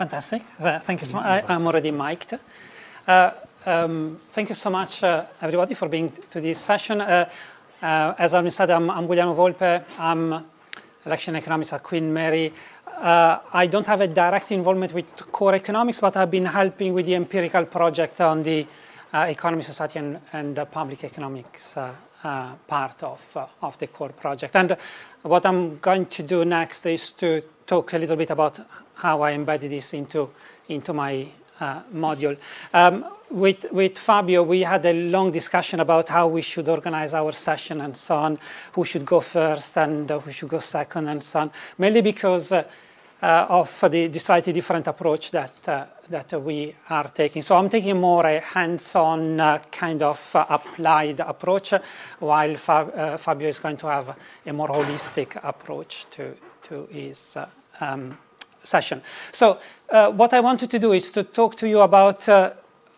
Fantastic. Uh, thank you so much. I, am already mic'd. Uh, um, thank you so much, uh, everybody, for being to this session. Uh, uh, as I said, I'm, I'm Guglielmo Volpe. I'm election economics at Queen Mary. Uh, I don't have a direct involvement with core economics, but I've been helping with the empirical project on the economy, society, and, and public economics part of, of the core project. And what I'm going to do next is to talk a little bit about how I embedded this into, into my uh, module. Um, with, with Fabio, we had a long discussion about how we should organize our session and so on, who should go first and uh, who should go second and so on, mainly because uh, uh of the, the, slightly different approach that, uh, that we are taking. So I'm taking more a hands-on uh, kind of applied approach, while Fab, Fabio is going to have a more holistic approach to, to his um, session. So uh, what I wanted to do is to talk to you about, uh,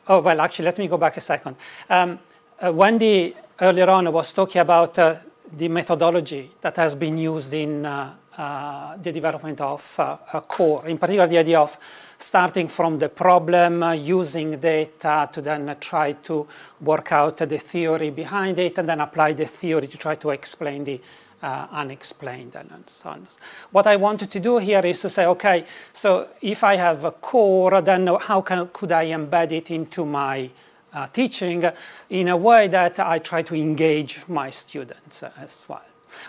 oh, well, actually, let me go back a second. Um, uh, Wendy earlier on was talking about uh, the methodology that has been used in uh, uh, the development of a core, in particular the idea of starting from the problem, using data to then try to work out the theory behind it, and then apply the theory to try to explain the uh, unexplained and, so on. What I wanted to do here is to say, okay, so if I have a core, then how can, could I embed it into my uh, teaching in a way that I try to engage my students as well.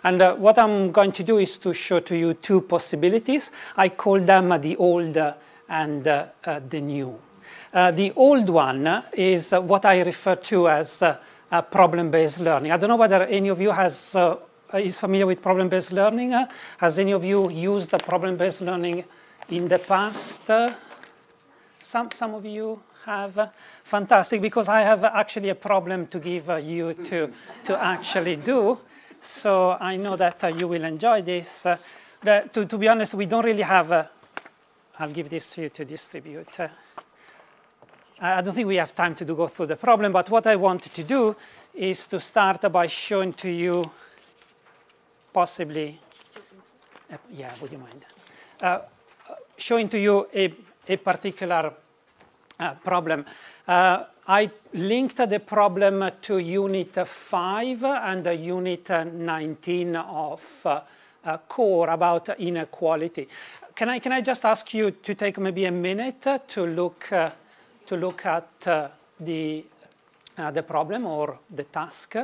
And uh, what I'm going to do is to show to you two possibilities. I call them the old and uh, uh, the new. Uh, the old one is what I refer to as problem-based learning. I don't know whether any of you has uh, Uh, is familiar with problem-based learning. Uh, has any of you used the problem-based learning in the past? Uh, some, some of you have. Fantastic, because I have actually a problem to give uh, you to, to actually do. So I know that uh, you will enjoy this. to, to be honest, we don't really have, I'll give this to you to distribute. I don't think we have time to do, go through the problem, but what I wanted to do is to start by showing to you possibly, uh, yeah, would you mind, uh, showing to you a, a particular uh, problem. Uh, I linked the problem to unit 5 and unit 19 of uh, core about inequality. Can I, can I just ask you to take maybe a minute to look, to look at the, the problem or the task?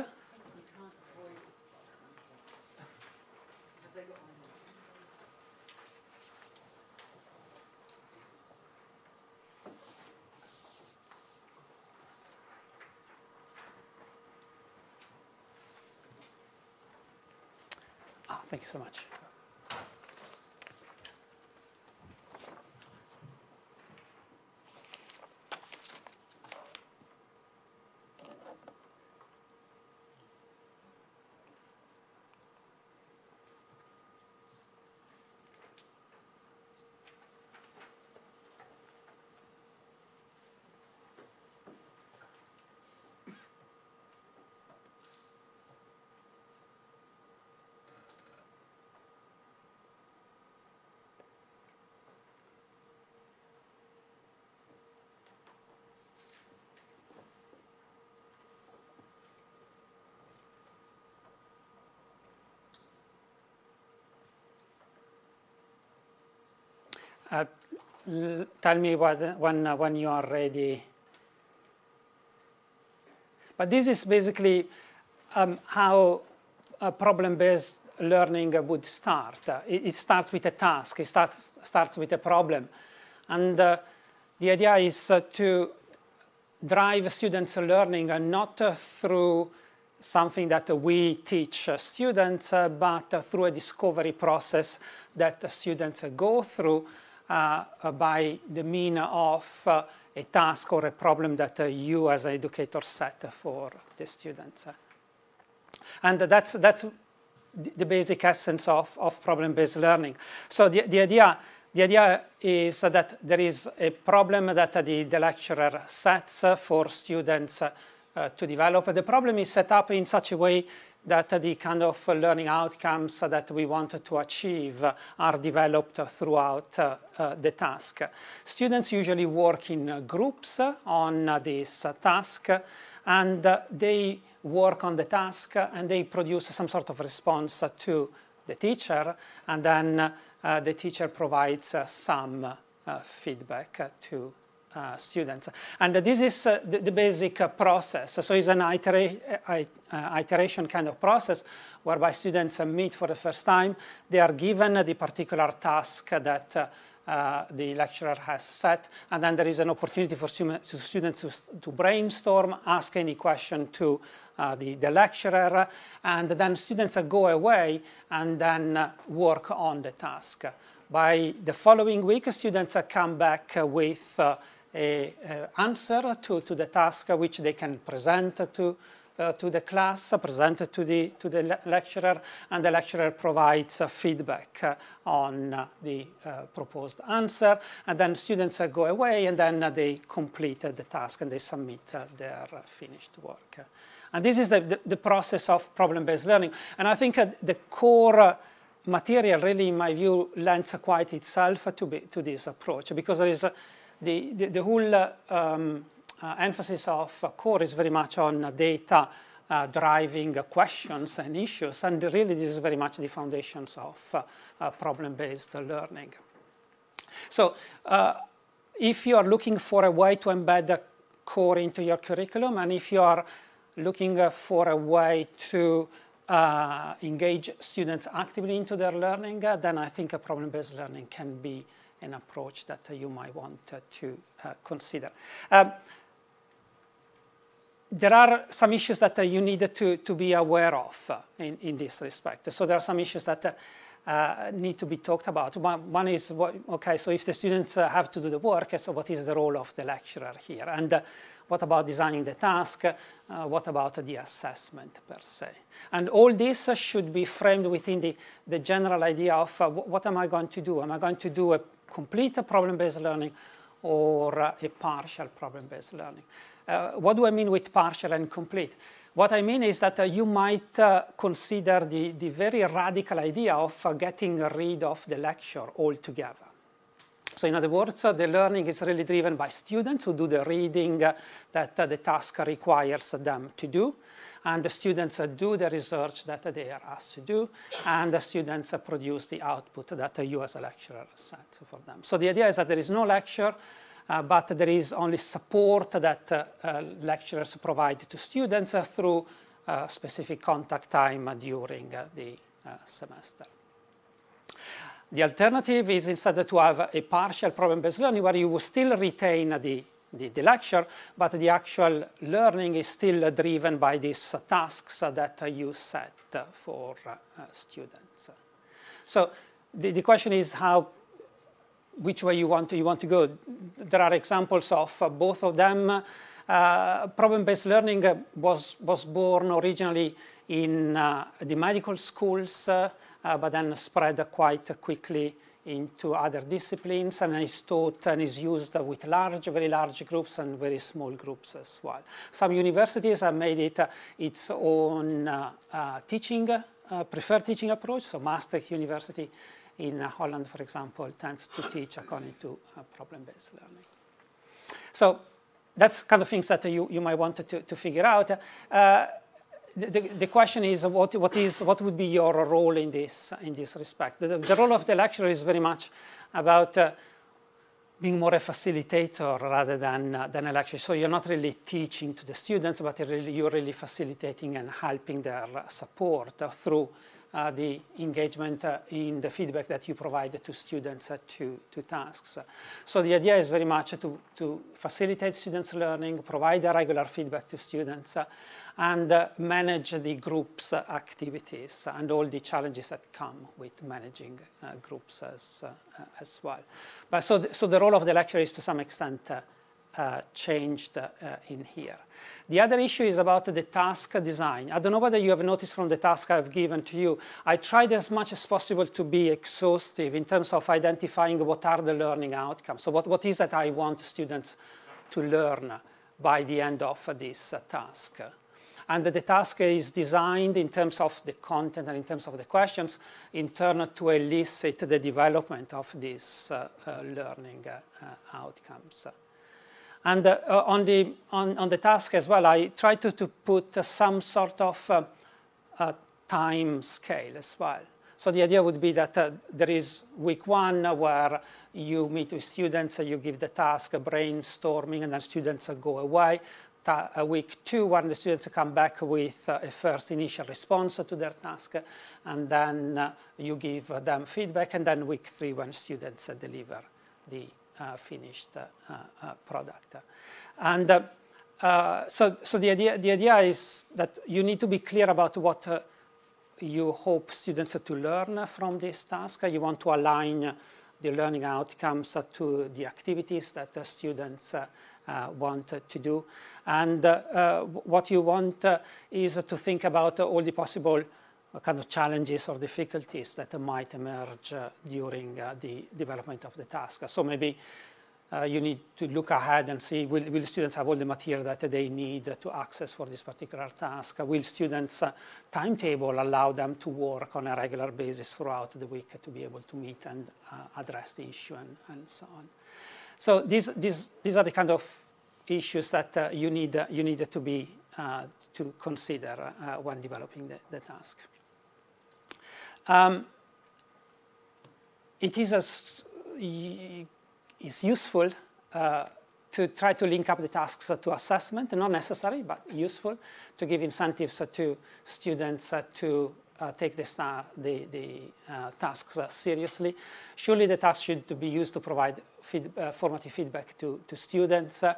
Thank you so much. Uh, tell me what, when, uh, when you are ready. But this is basically um, how problem-based learning would start. Uh, it, it, starts with a task. It starts, starts with a problem. And uh, the idea is uh, to drive students' learning not through something that we teach students, but through a discovery process that students go through uh, uh, by the mean of uh, a task or a problem that you as an educator set for the students. And that's, that's the basic essence of, of problem-based learning. So the, the, idea, the idea is that there is a problem that the, the lecturer sets for students uh, to develop. The problem is set up in such a way that the kind of learning outcomes that we wanted to achieve are developed throughout uh, uh, the task. Students usually work in groups on this task, and they work on the task and they produce some sort of response to the teacher, and then uh, the teacher provides some feedback to uh, students. And uh, this is uh, the, the, basic process. So it's an itera iteration kind of process whereby students meet for the first time. They are given the particular task that uh, the lecturer has set, and then there is an opportunity for students to, to brainstorm, ask any question to uh, the, the, lecturer, and then students go away and then work on the task. By the following week, students come back with uh, a, answer to, to the task which they can present to uh, to the class, present to the, to the le lecturer, and the lecturer provides uh, feedback uh, on uh, the uh, proposed answer, and then students uh, go away, and then they complete the task, and they submit their finished work. And this is the, the, the process of problem-based learning. And I think the core material really, in my view, lends quite itself to, be, to this approach, because there is the, the, the whole um, uh, emphasis of core is very much on data uh, driving questions and issues, and really this is very much the foundations of uh, problem-based learning. So if you are looking for a way to embed a core into your curriculum, and if you are looking for a way to uh, engage students actively into their learning, uh, then I think a problem-based learning can be an approach that uh, you might want to consider. Um, there are some issues that uh, you need to, to be aware of uh, in, in this respect. So there are some issues that uh, need to be talked about. One, one is, what, okay, so if the students have to do the work, so what is the role of the lecturer here? And what about designing the task? Uh, what about the assessment per se? And all this uh, should be framed within the, the general idea of uh, what am I going to do? Am I going to do a complete problem-based learning or a partial problem-based learning? Uh, what do I mean with partial and complete? What I mean is that uh, you might uh, consider the, the very radical idea of uh, getting rid of the lecture altogether. So in other words, uh, the learning is really driven by students who do the reading uh, that the task requires them to do. And the students do the research that they are asked to do. And the students produce the output that you as a lecturer set for them. So the idea is that there is no lecture, uh, but there is only support that uh, uh, lecturers provide to students through specific contact time during the semester. The alternative is instead to have a partial problem-based learning where you will still retain the, the, the, lecture, but the actual learning is still driven by these tasks that you set for students. So the, the question is how which way you want to, you want to go. There are examples of uh, both of them. Uh, Problem-based learning uh, was, was born originally in uh, the medical schools, uh, uh, but then spread quite quickly into other disciplines and is taught and is used with large, very large groups and very small groups as well. Some universities have made it uh, its own uh, uh, teaching, preferred teaching approach. So Maastricht University in Holland, for example, tends to teach according to uh, problem-based learning. So that's kind of things that you, you might want to, to figure out. The, the, question is what, what is what would be your role in this in this respect? The, the role of the lecturer is very much about uh, being more a facilitator rather than uh, than a lecturer. So you're not really teaching to the students, but really, you're really facilitating and helping their support through uh, the engagement uh, in the feedback that you provide to students uh, to, to tasks. So the idea is very much to, to facilitate students' learning, provide a regular feedback to students, uh, and uh, manage the group's activities and all the challenges that come with managing groups as, as well. But so, th so the role of the lecturer is to some extent uh, changed uh, in here. The other issue is about the task design. I don't know whether you have noticed from the task I've given to you, I tried as much as possible to be exhaustive in terms of identifying what are the learning outcomes. So what, what is that I want students to learn by the end of this uh, task. And the task is designed in terms of the content and in terms of the questions, in turn to elicit the development of these uh, uh, learning outcomes. And uh, on, the, on, on, the task as well, I try to, to put some sort of uh, uh, time scale as well. So the idea would be that uh, there is week one where you meet with students, you give the task, a brainstorming, and then students go away a week two when the students come back with uh, a first initial response to their task and then uh, you give them feedback and then week three when students uh, deliver the uh, finished uh, uh, product. And so, so the, idea, the idea is that you need to be clear about what you hope students to learn from this task. You want to align the learning outcomes to the activities that the students uh, want to do. And uh, what you want uh, is to think about all the possible kind of challenges or difficulties that might emerge during the development of the task. So maybe uh, you need to look ahead and see will, will, students have all the material that they need to access for this particular task? Will students' uh, timetable allow them to work on a regular basis throughout the week to be able to meet and uh, address the issue and, and so on? So these, these, these are the kind of issues that uh, you, need, uh, you need to be uh, to consider uh, when developing the, the task. Um, it is, a, is useful uh, to try to link up the tasks to assessment, not necessary, but useful to give incentives to students to uh, take the, star, the, the uh, tasks uh, seriously. Surely the task should be used to provide feed, uh, formative feedback to, to students, uh,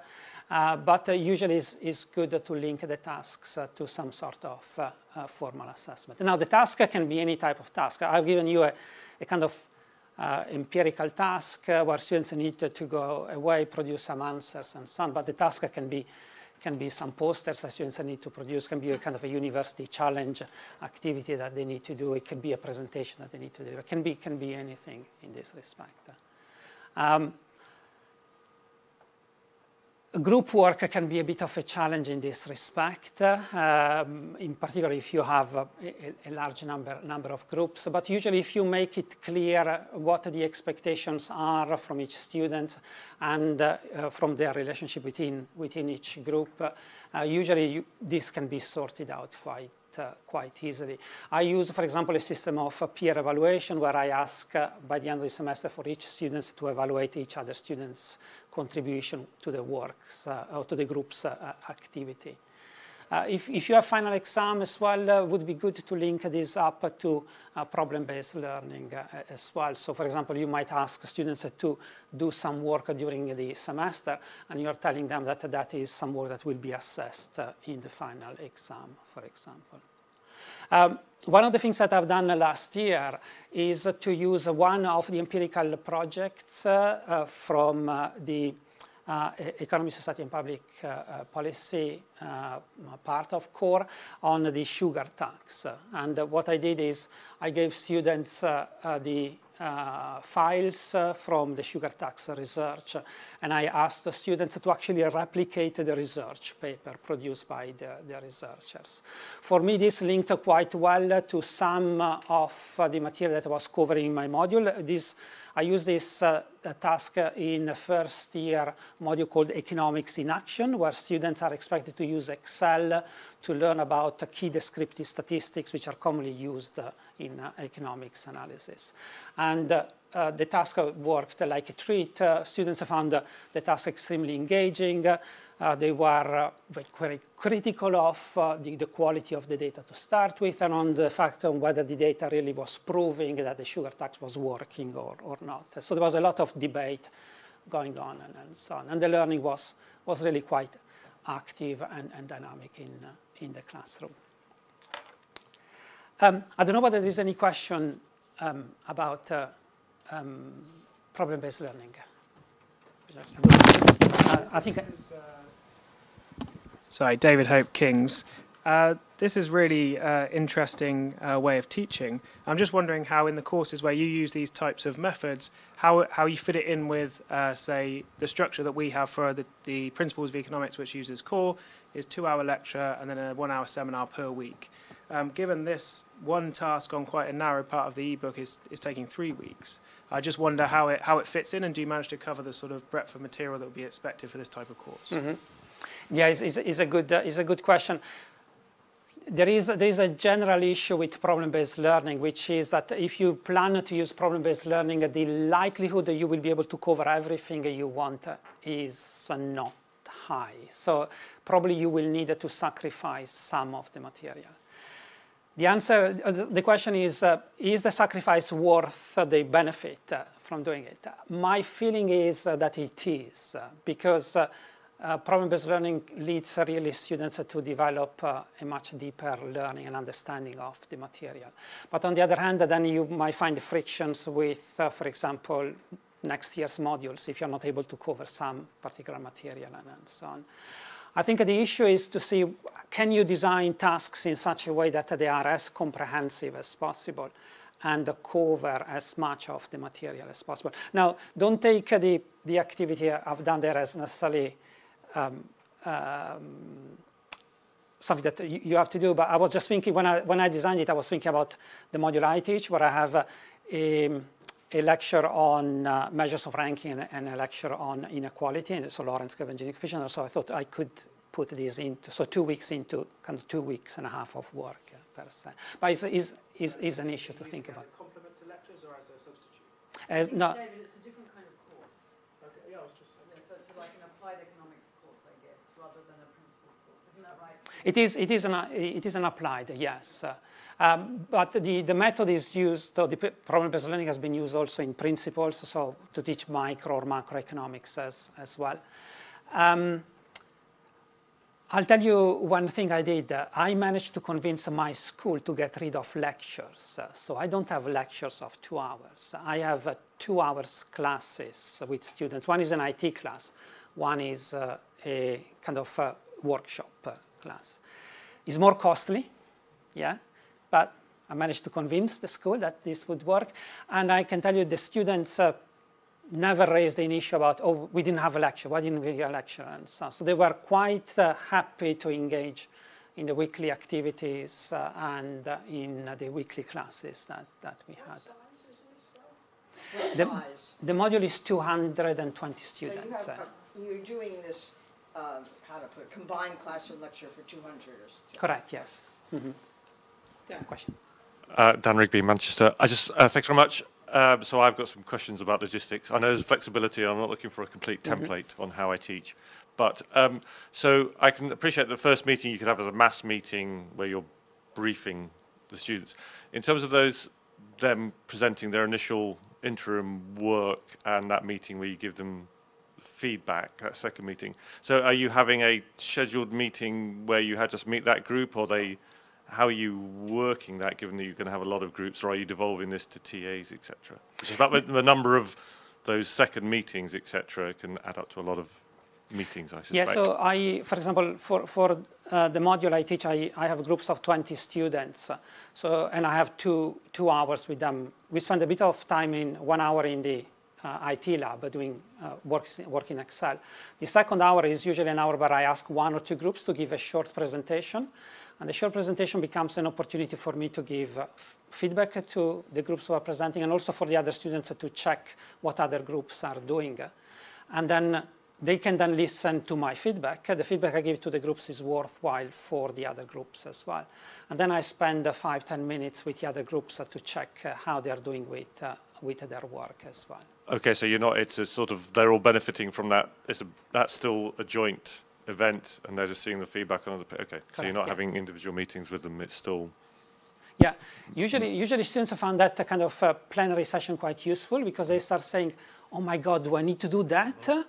Uh, but uh, usually it's, it's, good to link the tasks uh, to some sort of uh, formal assessment. Now the task can be any type of task. I've given you a, a kind of empirical task where students need to, to go away, produce some answers and so on, but the task can be can be some posters that students need to produce, can be a kind of a university challenge activity that they need to do. It can be a presentation that they need to do. It can be, can be anything in this respect. Um, group work can be a bit of a challenge in this respect, um, in particular if you have a, a, large number, number of groups. But usually if you make it clear what the expectations are from each student and uh, uh, from their relationship within, within each group, uh, usually you, this can be sorted out quite uh, quite easily. I use, for example, a system of uh, peer evaluation where I ask uh, by the end of the semester for each student to evaluate each other students' contribution to the works or to the group's activity. Uh, if, if, you have final exam as well, uh, would be good to link this up to uh, problem-based learning as well. So for example, you might ask students to do some work during the semester, and you're telling them that that is some work that will be assessed in the final exam, for example. Um, one of the things that I've done last year is to use one of the empirical projects uh, from uh, the uh, economy, society, and public uh, uh, policy part of core on the sugar tax. And what I did is I gave students the uh, files uh, from the sugar tax research, and I asked the students to actually replicate the research paper produced by the, the researchers. For me, this linked quite well to some of the material that I was covering in my module. This I use this uh, task in a first year module called Economics in Action, where students are expected to use Excel to learn about key descriptive statistics, which are commonly used uh, in uh, economics analysis. And uh, uh, the task worked like a treat. Uh, students found the task extremely engaging. Uh, they were uh, very critical of uh, the, the, quality of the data to start with and on the fact on whether the data really was proving that the sugar tax was working or, or not. So there was a lot of debate going on and, and so on. And the learning was, was really quite active and, and dynamic in, uh, in the classroom. Um, I don't know whether there is any question um, about uh, um, problem-based learning. Uh, I think... Sorry, David Hope King's. Uh, this is really uh, interesting uh, way of teaching. I'm just wondering how in the courses where you use these types of methods, how, how you fit it in with, uh, say, the structure that we have for the, the Principles of Economics, which uses core, is two-hour lecture and then a one-hour seminar per week. Um, given this one task on quite a narrow part of the ebook is, is taking three weeks, I just wonder how it, how it fits in and do you manage to cover the sort of breadth of material that would be expected for this type of course? Mm -hmm. Yeah, it's, it's, it's, a good, uh, it's a good question there is, there is a general issue with problem-based learning, which is that if you plan to use problem-based learning, the likelihood that you will be able to cover everything you want is not high. So probably you will need to sacrifice some of the material. The answer, the question is, uh, is the sacrifice worth the benefit uh, from doing it? My feeling is uh, that it is, uh, because uh, uh, problem-based learning leads really students to develop uh, a much deeper learning and understanding of the material. But on the other hand, then you might find frictions with, uh, for example, next year's modules if you're not able to cover some particular material and, and so on. I think the issue is to see, can you design tasks in such a way that they are as comprehensive as possible and cover as much of the material as possible. Now, don't take the, the activity I've done there as necessarily um, um, something that you, have to do. But I was just thinking, when I, when I designed it, I was thinking about the module I teach, where I have uh, a, a, lecture on uh, measures of ranking and, and, a lecture on inequality, and so Lorenz curve and Gini coefficient. So I thought I could put these into, so two weeks into kind of two weeks and a half of work uh, per se. But it's, it's, it's, it's an issue to think about. complement to lectures or as a substitute? As, no, David, it's a different kind of course. Okay, yeah, I was just... Yeah, so it's like an applied economics course, I guess, rather than a principles course. Isn't that right? It is, it is, an, it is an applied, yes. Um, but the, the method is used, so the problem-based learning has been used also in principles, so to teach micro or macroeconomics as, as well. Um, I'll tell you one thing I did. I managed to convince my school to get rid of lectures. So I don't have lectures of two hours. I have uh, two hours classes with students. One is an IT class. One is uh, a kind of uh, workshop class. It's more costly, yeah, but I managed to convince the school that this would work. And I can tell you the students uh, never raised an issue about, oh, we didn't have a lecture, why didn't we get a lecture? And so, so they were quite uh, happy to engage in the weekly activities uh, and uh, in the weekly classes that, that we had. The, the, module is 220 students. So you have, you're doing this uh, how to put combined class and lecture for 200 or Correct, yes. Mm -hmm. Yeah. Question. Uh, Dan Rigby, Manchester. I just, uh, thanks very much. Um, so I've got some questions about logistics. I know there's flexibility. I'm not looking for a complete mm-hmm. template mm -hmm. on how I teach. But um, so I can appreciate the first meeting you could have as a mass meeting where you're briefing the students. In terms of those, them presenting their initial interim work and that meeting where you give them feedback, that second meeting. So are you having a scheduled meeting where you had just meet that group or they, how are you working that given that you're going to have a lot of groups or are you devolving this to TAs, etc.? About the number of those second meetings, etc., can add up to a lot of meetings, I suspect. Yeah, so I, for example, for, for uh, the module I teach, I, I have groups of 20 students. So, and I have two, two hours with them. We spend a bit of time in one hour in the uh, IT lab doing uh, work, work in Excel. The second hour is usually an hour where I ask one or two groups to give a short presentation. And the short presentation becomes an opportunity for me to give uh, feedback to the groups who are presenting and also for the other students to check what other groups are doing. And then they can then listen to my feedback. The feedback I give to the groups is worthwhile for the other groups as well. And then I spend uh, five, ten minutes with the other groups uh, to check uh, how they are doing with, with their work as well. Okay, so you're not, it's a sort of, they're all benefiting from that. It's a, that's still a joint event and they're just seeing the feedback on other, okay. Correct, so you're not yeah. having individual meetings with them, it's still. Yeah, usually, usually students have found that kind of uh, plenary session quite useful because they start saying, oh my God, do I need to do that? Oh.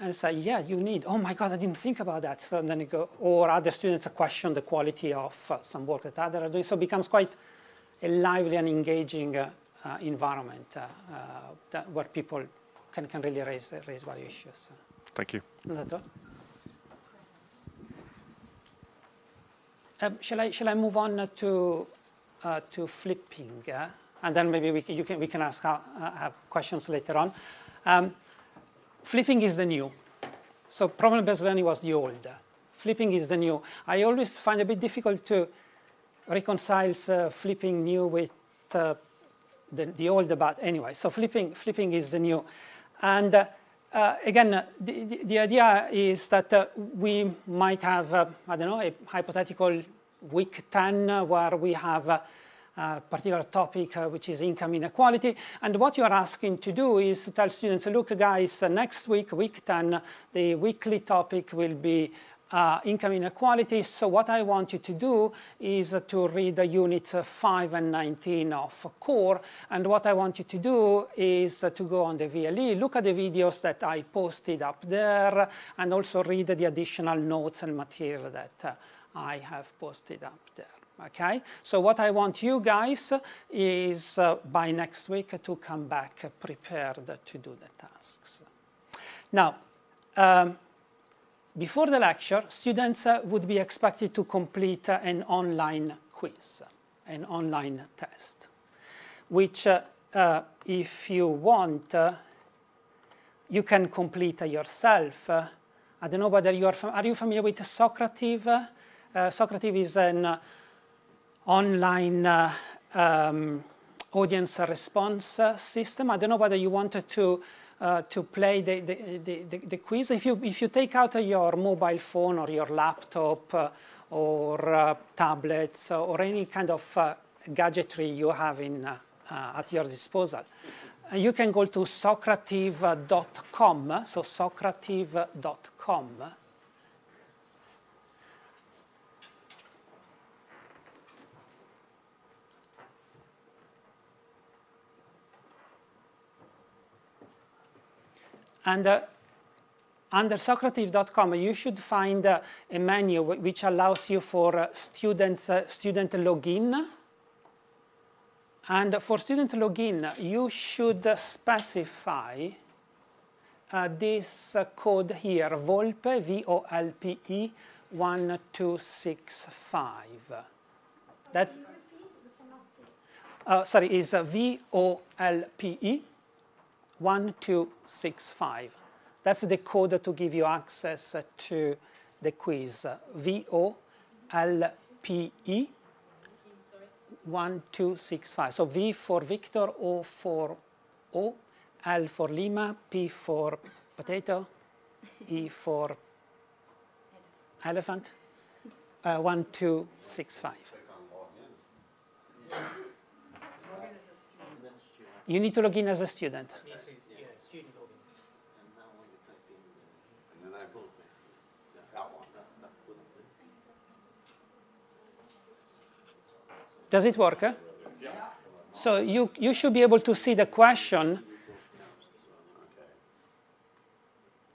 And say, yeah, you need, oh my God, I didn't think about that. So then you go, or other students question the quality of uh, some work that others are doing. So it becomes quite a lively and engaging uh, uh, environment uh, uh, that, where people can, can really raise, raise value issues. Thank you. Um, shall I shall I move on to uh, to flipping, uh, and then maybe we can, you can we can ask uh, have questions later on. Um, flipping is the new, so problem-based learning was the old. Flipping is the new. I always find it a bit difficult to reconcile uh, flipping new with uh, the, the old, but anyway. So flipping flipping is the new, and uh, uh, again, uh, the, the, the, idea is that uh, we might have, uh, I don't know, a hypothetical week 10 where we have a, a particular topic which is income inequality. And what you are asking to do is to tell students, look, guys, next week, week 10, the weekly topic will be uh, income inequality. So what I want you to do is uh, to read the units uh, 5 and 19 of core. And what I want you to do is uh, to go on the VLE, look at the videos that I posted up there, and also read the additional notes and material that uh, I have posted up there. Okay, so what I want you guys is uh, by next week to come back prepared to do the tasks. Now, um, before the lecture, students uh, would be expected to complete uh, an online quiz, an online test, which uh, uh if you want, uh, you can complete yourself. Uh, I don't know whether you are, are you familiar with Socrative? Socrative is an online um, audience response system. I don't know whether you wanted to uh, to play the, the, the, the, quiz. If you, if you take out uh, your mobile phone or your laptop uh, or uh, tablets or any kind of uh, gadgetry you have in, uh, at your disposal, you can go to socrative.com, so socrative.com, And uh, under Socrative.com, you should find uh, a menu which allows you for uh, students, uh, student login. And for student login, you should specify uh, this uh, code here, VOLPE, V-O-L-P-E, 1265. That, uh, sorry, is V-O-L-P-E, 1265. That's the code to give you access to the quiz. V-O-L-P-E 1265. So V for Victor, O for O, L for Lima, P for potato, E for elephant, uh, 1265. You need to log in as a student. Does it work? Yeah. So you, you should be able to see the question.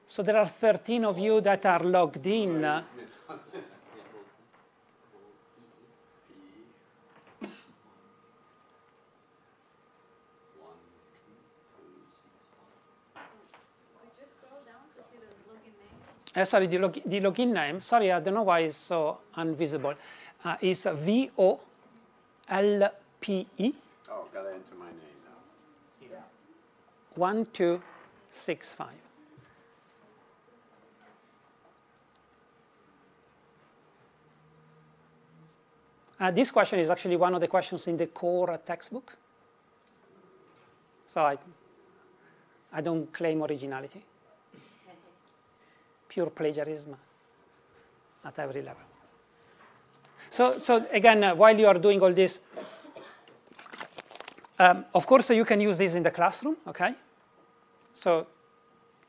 So there are 13 of you that are logged in. Uh, sorry, the, log the, login name, sorry, I don't know why it's so invisible, uh, is VO LPE. Oh, got to enter my name now. Yeah. 1265. Uh, this question is actually one of the questions in the core textbook. So I, I don't claim originality. Pure plagiarism at every level. So, so again, uh, while you are doing all this, um, of course, uh, you can use this in the classroom, okay? So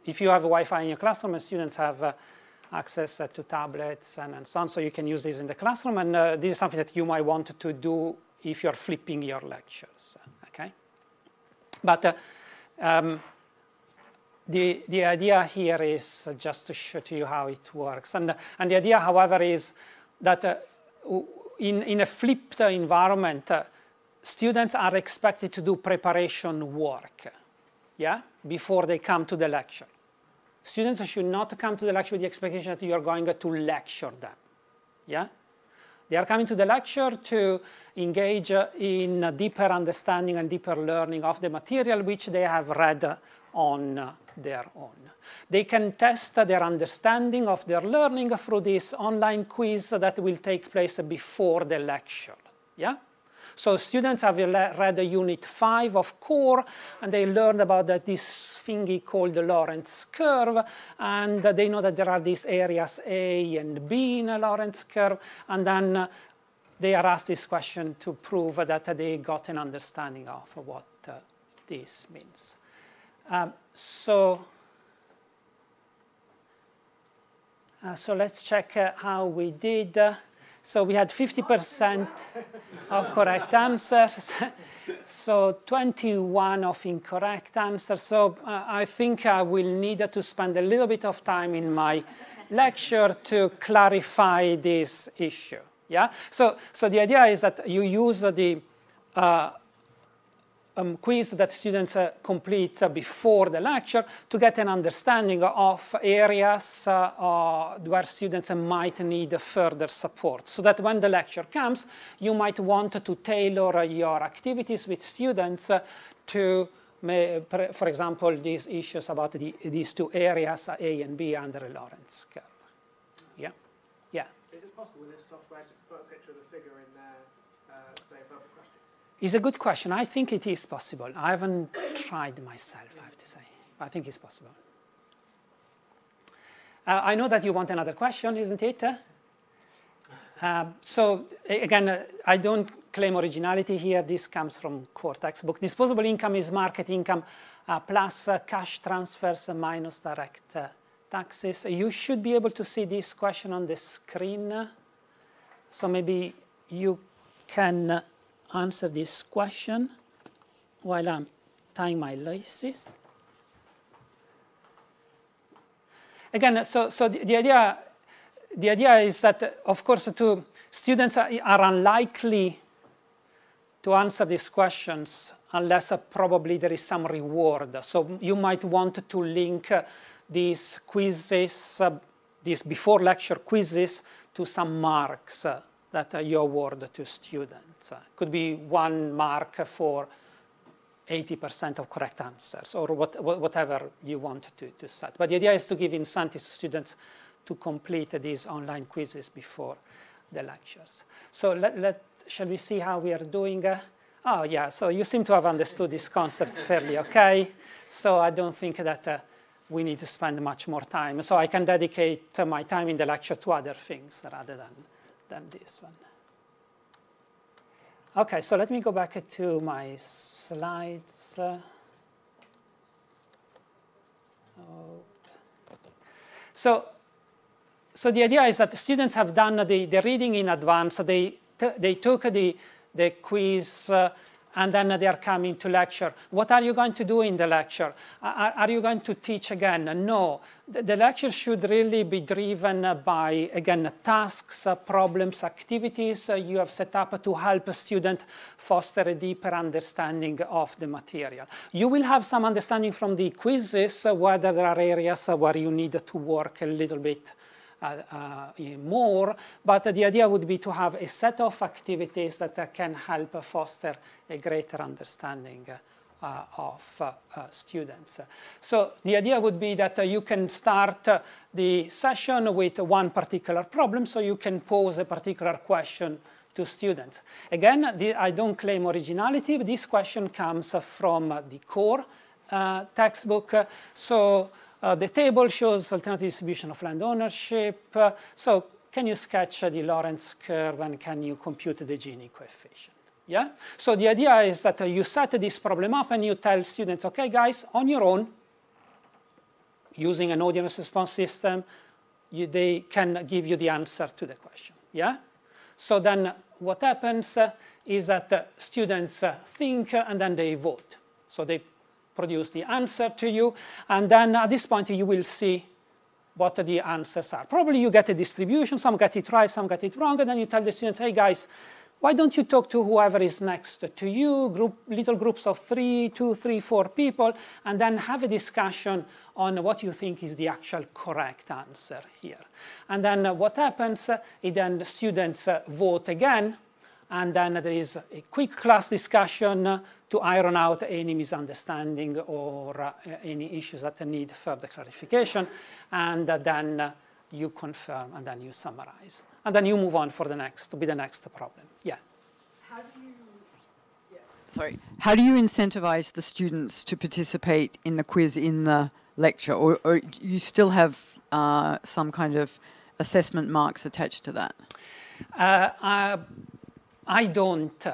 if you have Wi-Fi in your classroom and students have uh, access uh, to tablets and, and, so on, so you can use this in the classroom. And uh, this is something that you might want to do if you're flipping your lectures, okay? But uh, um, the, the idea here is just to show to you how it works. And, and the idea, however, is that in, in a flipped environment, uh, students are expected to do preparation work, yeah, before they come to the lecture. Students should not come to the lecture with the expectation that you are going to lecture them, yeah? They are coming to the lecture to engage in a deeper understanding and deeper learning of the material which they have read on their own. They can test their understanding of their learning through this online quiz that will take place before the lecture. Yeah? So students have read Unit 5 of Core, and they learned about this thingy called the Lorenz curve, and they know that there are these areas A and B in a Lorenz curve, and then they are asked this question to prove that they got an understanding of what this means. Um, so, uh, so let's check uh, how we did. So we had 50% of correct answers, so 21 of incorrect answers. So uh, I think I will need to spend a little bit of time in my lecture to clarify this issue. Yeah. So so the idea is that you use the uh, um, quiz that students uh, complete uh, before the lecture to get an understanding of areas uh, uh where students might need further support. So that when the lecture comes, you might want to tailor your activities with students uh, to, for example, these issues about the, these two areas, A and B, under a Lorenz curve. Yeah? Yeah? Is it possible with this software to put a picture of the figure in there, uh, say, above the question? It's a good question. I think it is possible. I haven't tried myself, I have to say. I think it's possible. Uh, I know that you want another question, isn't it? Uh, so again, uh, I don't claim originality here. This comes from core textbook. Disposable income is market income uh, plus uh, cash transfers minus direct uh, taxes. You should be able to see this question on the screen. So maybe you can answer this question while I'm tying my laces. Again, so, so the, the, idea, the idea is that, of course, to students are, are unlikely to answer these questions unless uh, probably there is some reward. So you might want to link uh, these quizzes, uh, these before lecture quizzes, to some marks that uh, you award to students. Uh, could be one mark for 80% of correct answers or what, whatever you want to, to set. But the idea is to give incentives to students to complete these online quizzes before the lectures. So let, let, shall we see how we are doing? Uh, oh, yeah, so you seem to have understood this concept fairly okay. So I don't think that uh, we need to spend much more time. So I can dedicate uh, my time in the lecture to other things rather than, than this one. Okay, so let me go back to my slides. So, so the idea is that the students have done the, the reading in advance. They, they took the, the quiz uh, and then they are coming to lecture. What are you going to do in the lecture? Are, are you going to teach again? No. The, the lecture should really be driven by, again, tasks, uh, problems, activities uh, you have set up to help a student foster a deeper understanding of the material. You will have some understanding from the quizzes, uh, whether there are areas where you need to work a little bit more, but the idea would be to have a set of activities that uh, can help foster a greater understanding uh, of uh, uh, students. So the idea would be that you can start the session with one particular problem, so you can pose a particular question to students. Again, the, I don't claim originality, but this question comes from the core textbook. so uh, the table shows alternative distribution of land ownership. Uh, so can you sketch uh, the Lorenz curve and can you compute the Gini coefficient? Yeah? So the idea is that uh, you set this problem up and you tell students, okay, guys, on your own, using an audience response system, you, they can give you the answer to the question. Yeah? So then what happens uh, is that uh, students think and then they vote. So they produce the answer to you. And then at this point, you will see what the answers are. Probably you get a distribution, some get it right, some get it wrong, and then you tell the students, hey guys, why don't you talk to whoever is next to you, group, little groups of three, two, three, four people, and then have a discussion on what you think is the actual correct answer here. And then what happens is then the students vote again, and then there is a quick class discussion to iron out any misunderstanding or uh, any issues that need further clarification, and uh, then uh, you confirm, and then you summarize. And then you move on for the next, to be the next problem. Yeah. How do you, yeah, Sorry. How do you incentivize the students to participate in the quiz in the lecture, or, or do you still have uh, some kind of assessment marks attached to that? Uh, I, I don't.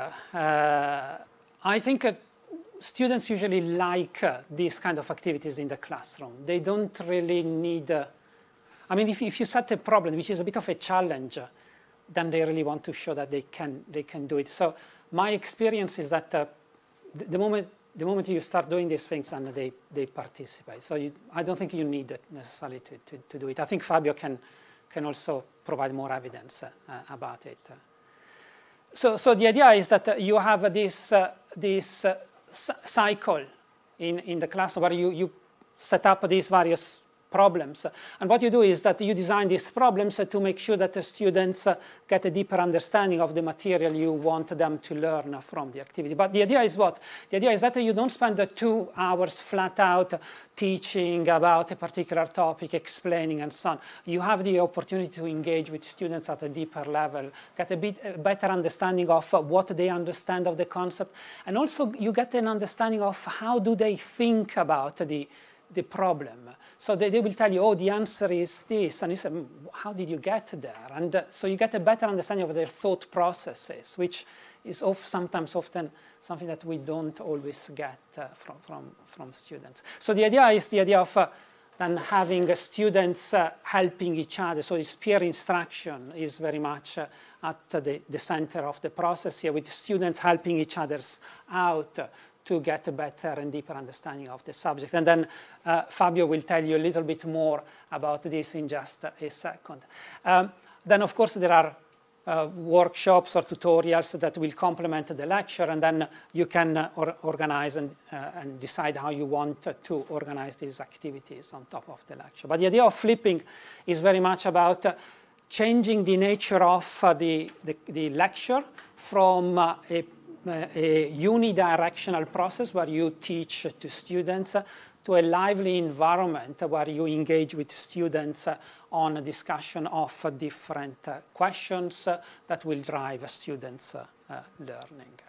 I think uh, students usually like uh, these kind of activities in the classroom. They don't really need. Uh, I mean, if, if you set a problem, which is a bit of a challenge, uh, then they really want to show that they can they can do it. So my experience is that uh, the, the moment the moment you start doing these things, then they, they participate. So you, I don't think you need necessarily to, to, to do it. I think Fabio can can also provide more evidence uh, about it. So, so the idea is that uh, you have this, uh, this uh, cycle in, in the class where you, you set up these various problems. And what you do is that you design these problems to make sure that the students uh, get a deeper understanding of the material you want them to learn from the activity. But the idea is what? The idea is that you don't spend two hours flat out teaching about a particular topic, explaining and so on. You have the opportunity to engage with students at a deeper level, get a bit a better understanding of what they understand of the concept, and also you get an understanding of how do they think about the the problem. So they, they will tell you, oh, the answer is this. And you say, "Mm, how did you get there? And uh, so you get a better understanding of their thought processes, which is of, sometimes often something that we don't always get uh, from, from, from students. So the idea is the idea of uh, then having uh, students uh, helping each other. So this peer instruction is very much uh, at the, the center of the process here, with students helping each others out to get a better and deeper understanding of the subject. And then uh, Fabio will tell you a little bit more about this in just a second. Um, then, of course, there are uh, workshops or tutorials that will complement the lecture, and then you can uh, or organize and, uh, and, decide how you want to organize these activities on top of the lecture. But the idea of flipping is very much about uh, changing the nature of uh, the, the, the, lecture from a Uh, a unidirectional process where you teach to students uh, to a lively environment where you engage with students uh, on a discussion of different questions that will drive students' learning.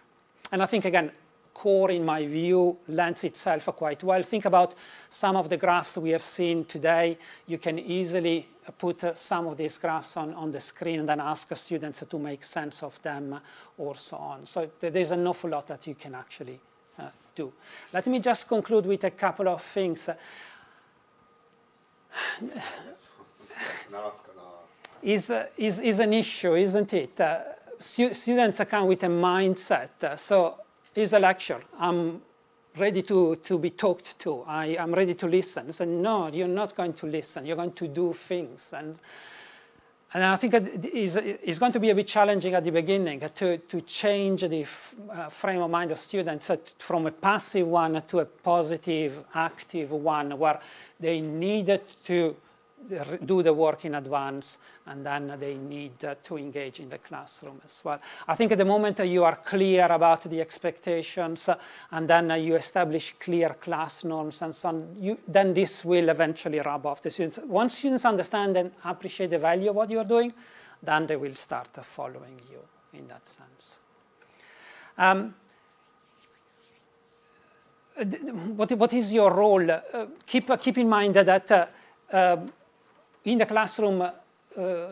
And I think, again, core, in my view, lends itself quite well. Think about some of the graphs we have seen today. You can easily put uh, some of these graphs on, on the screen and then ask students to make sense of them or so on. So there's an awful lot that you can actually uh, do. Let me just conclude with a couple of things. is, uh, is, is an issue, isn't it? Stu students come with a mindset. so is a lecture. I'm ready to, to be talked to. I am ready to listen. I said, no, you're not going to listen. You're going to do things. And, and I think it is, it's going to be a bit challenging at the beginning to, to change the uh, frame of mind of students from a passive one to a positive, active one, where they needed to do the work in advance and then they need uh, to engage in the classroom as well. I think at the moment uh, you are clear about the expectations uh, and then uh, you establish clear class norms and so on, you, then this will eventually rub off the students. Once students understand and appreciate the value of what you are doing, then they will start uh, following you in that sense. Um, what, what is your role? Uh, keep, keep in mind that um, in the classroom, uh,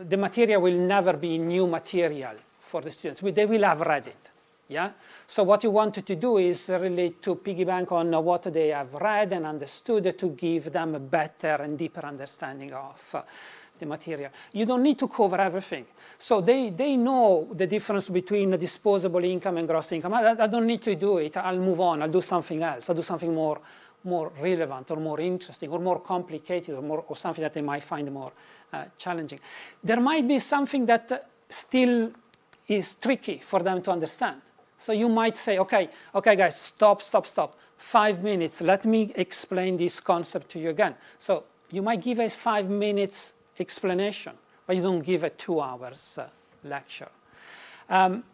the material will never be new material for the students. They will have read it. Yeah? So what you want to do is really to piggyback on what they have read and understood to give them a better and deeper understanding of uh, the material. You don't need to cover everything. So they, they know the difference between disposable income and gross income. I, I don't need to do it. I'll move on. I'll do something else. I'll do something more more relevant or more interesting or more complicated or, more, or something that they might find more uh, challenging. There might be something that uh, still is tricky for them to understand. So you might say, okay, okay, guys, stop, stop, stop. Five minutes. Let me explain this concept to you again. So you might give a five minutes explanation, but you don't give a two hours uh, lecture. Um,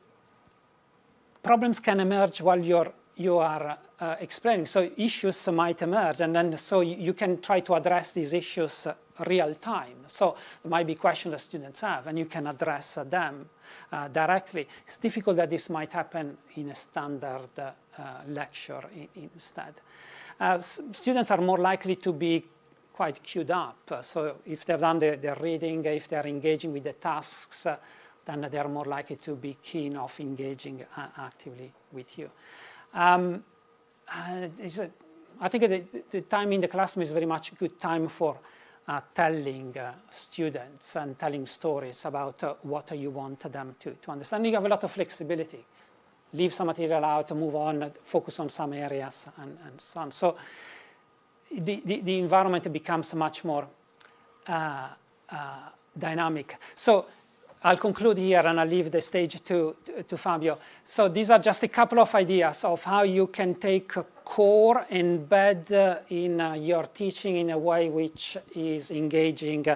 problems can emerge while you're, you are uh, explaining. So issues might emerge, and then so you can try to address these issues uh, real time. So there might be questions that students have, and you can address uh, them uh, directly. It's difficult that this might happen in a standard uh, lecture instead. Uh, students are more likely to be quite queued up. so if they've done the, the, reading, if they're engaging with the tasks, then they're more likely to be keen of engaging actively with you. Um, uh, a, I think the, the, time in the classroom is very much a good time for uh, telling uh, students and telling stories about uh, what you want them to, to understand. You have a lot of flexibility. Leave some material out, move on, focus on some areas, and, and so on. So the, the, the environment becomes much more uh, uh, dynamic. So I'll conclude here and I'll leave the stage to, to, Fabio. So these are just a couple of ideas of how you can take core, embed uh, in uh, your teaching in a way which is engaging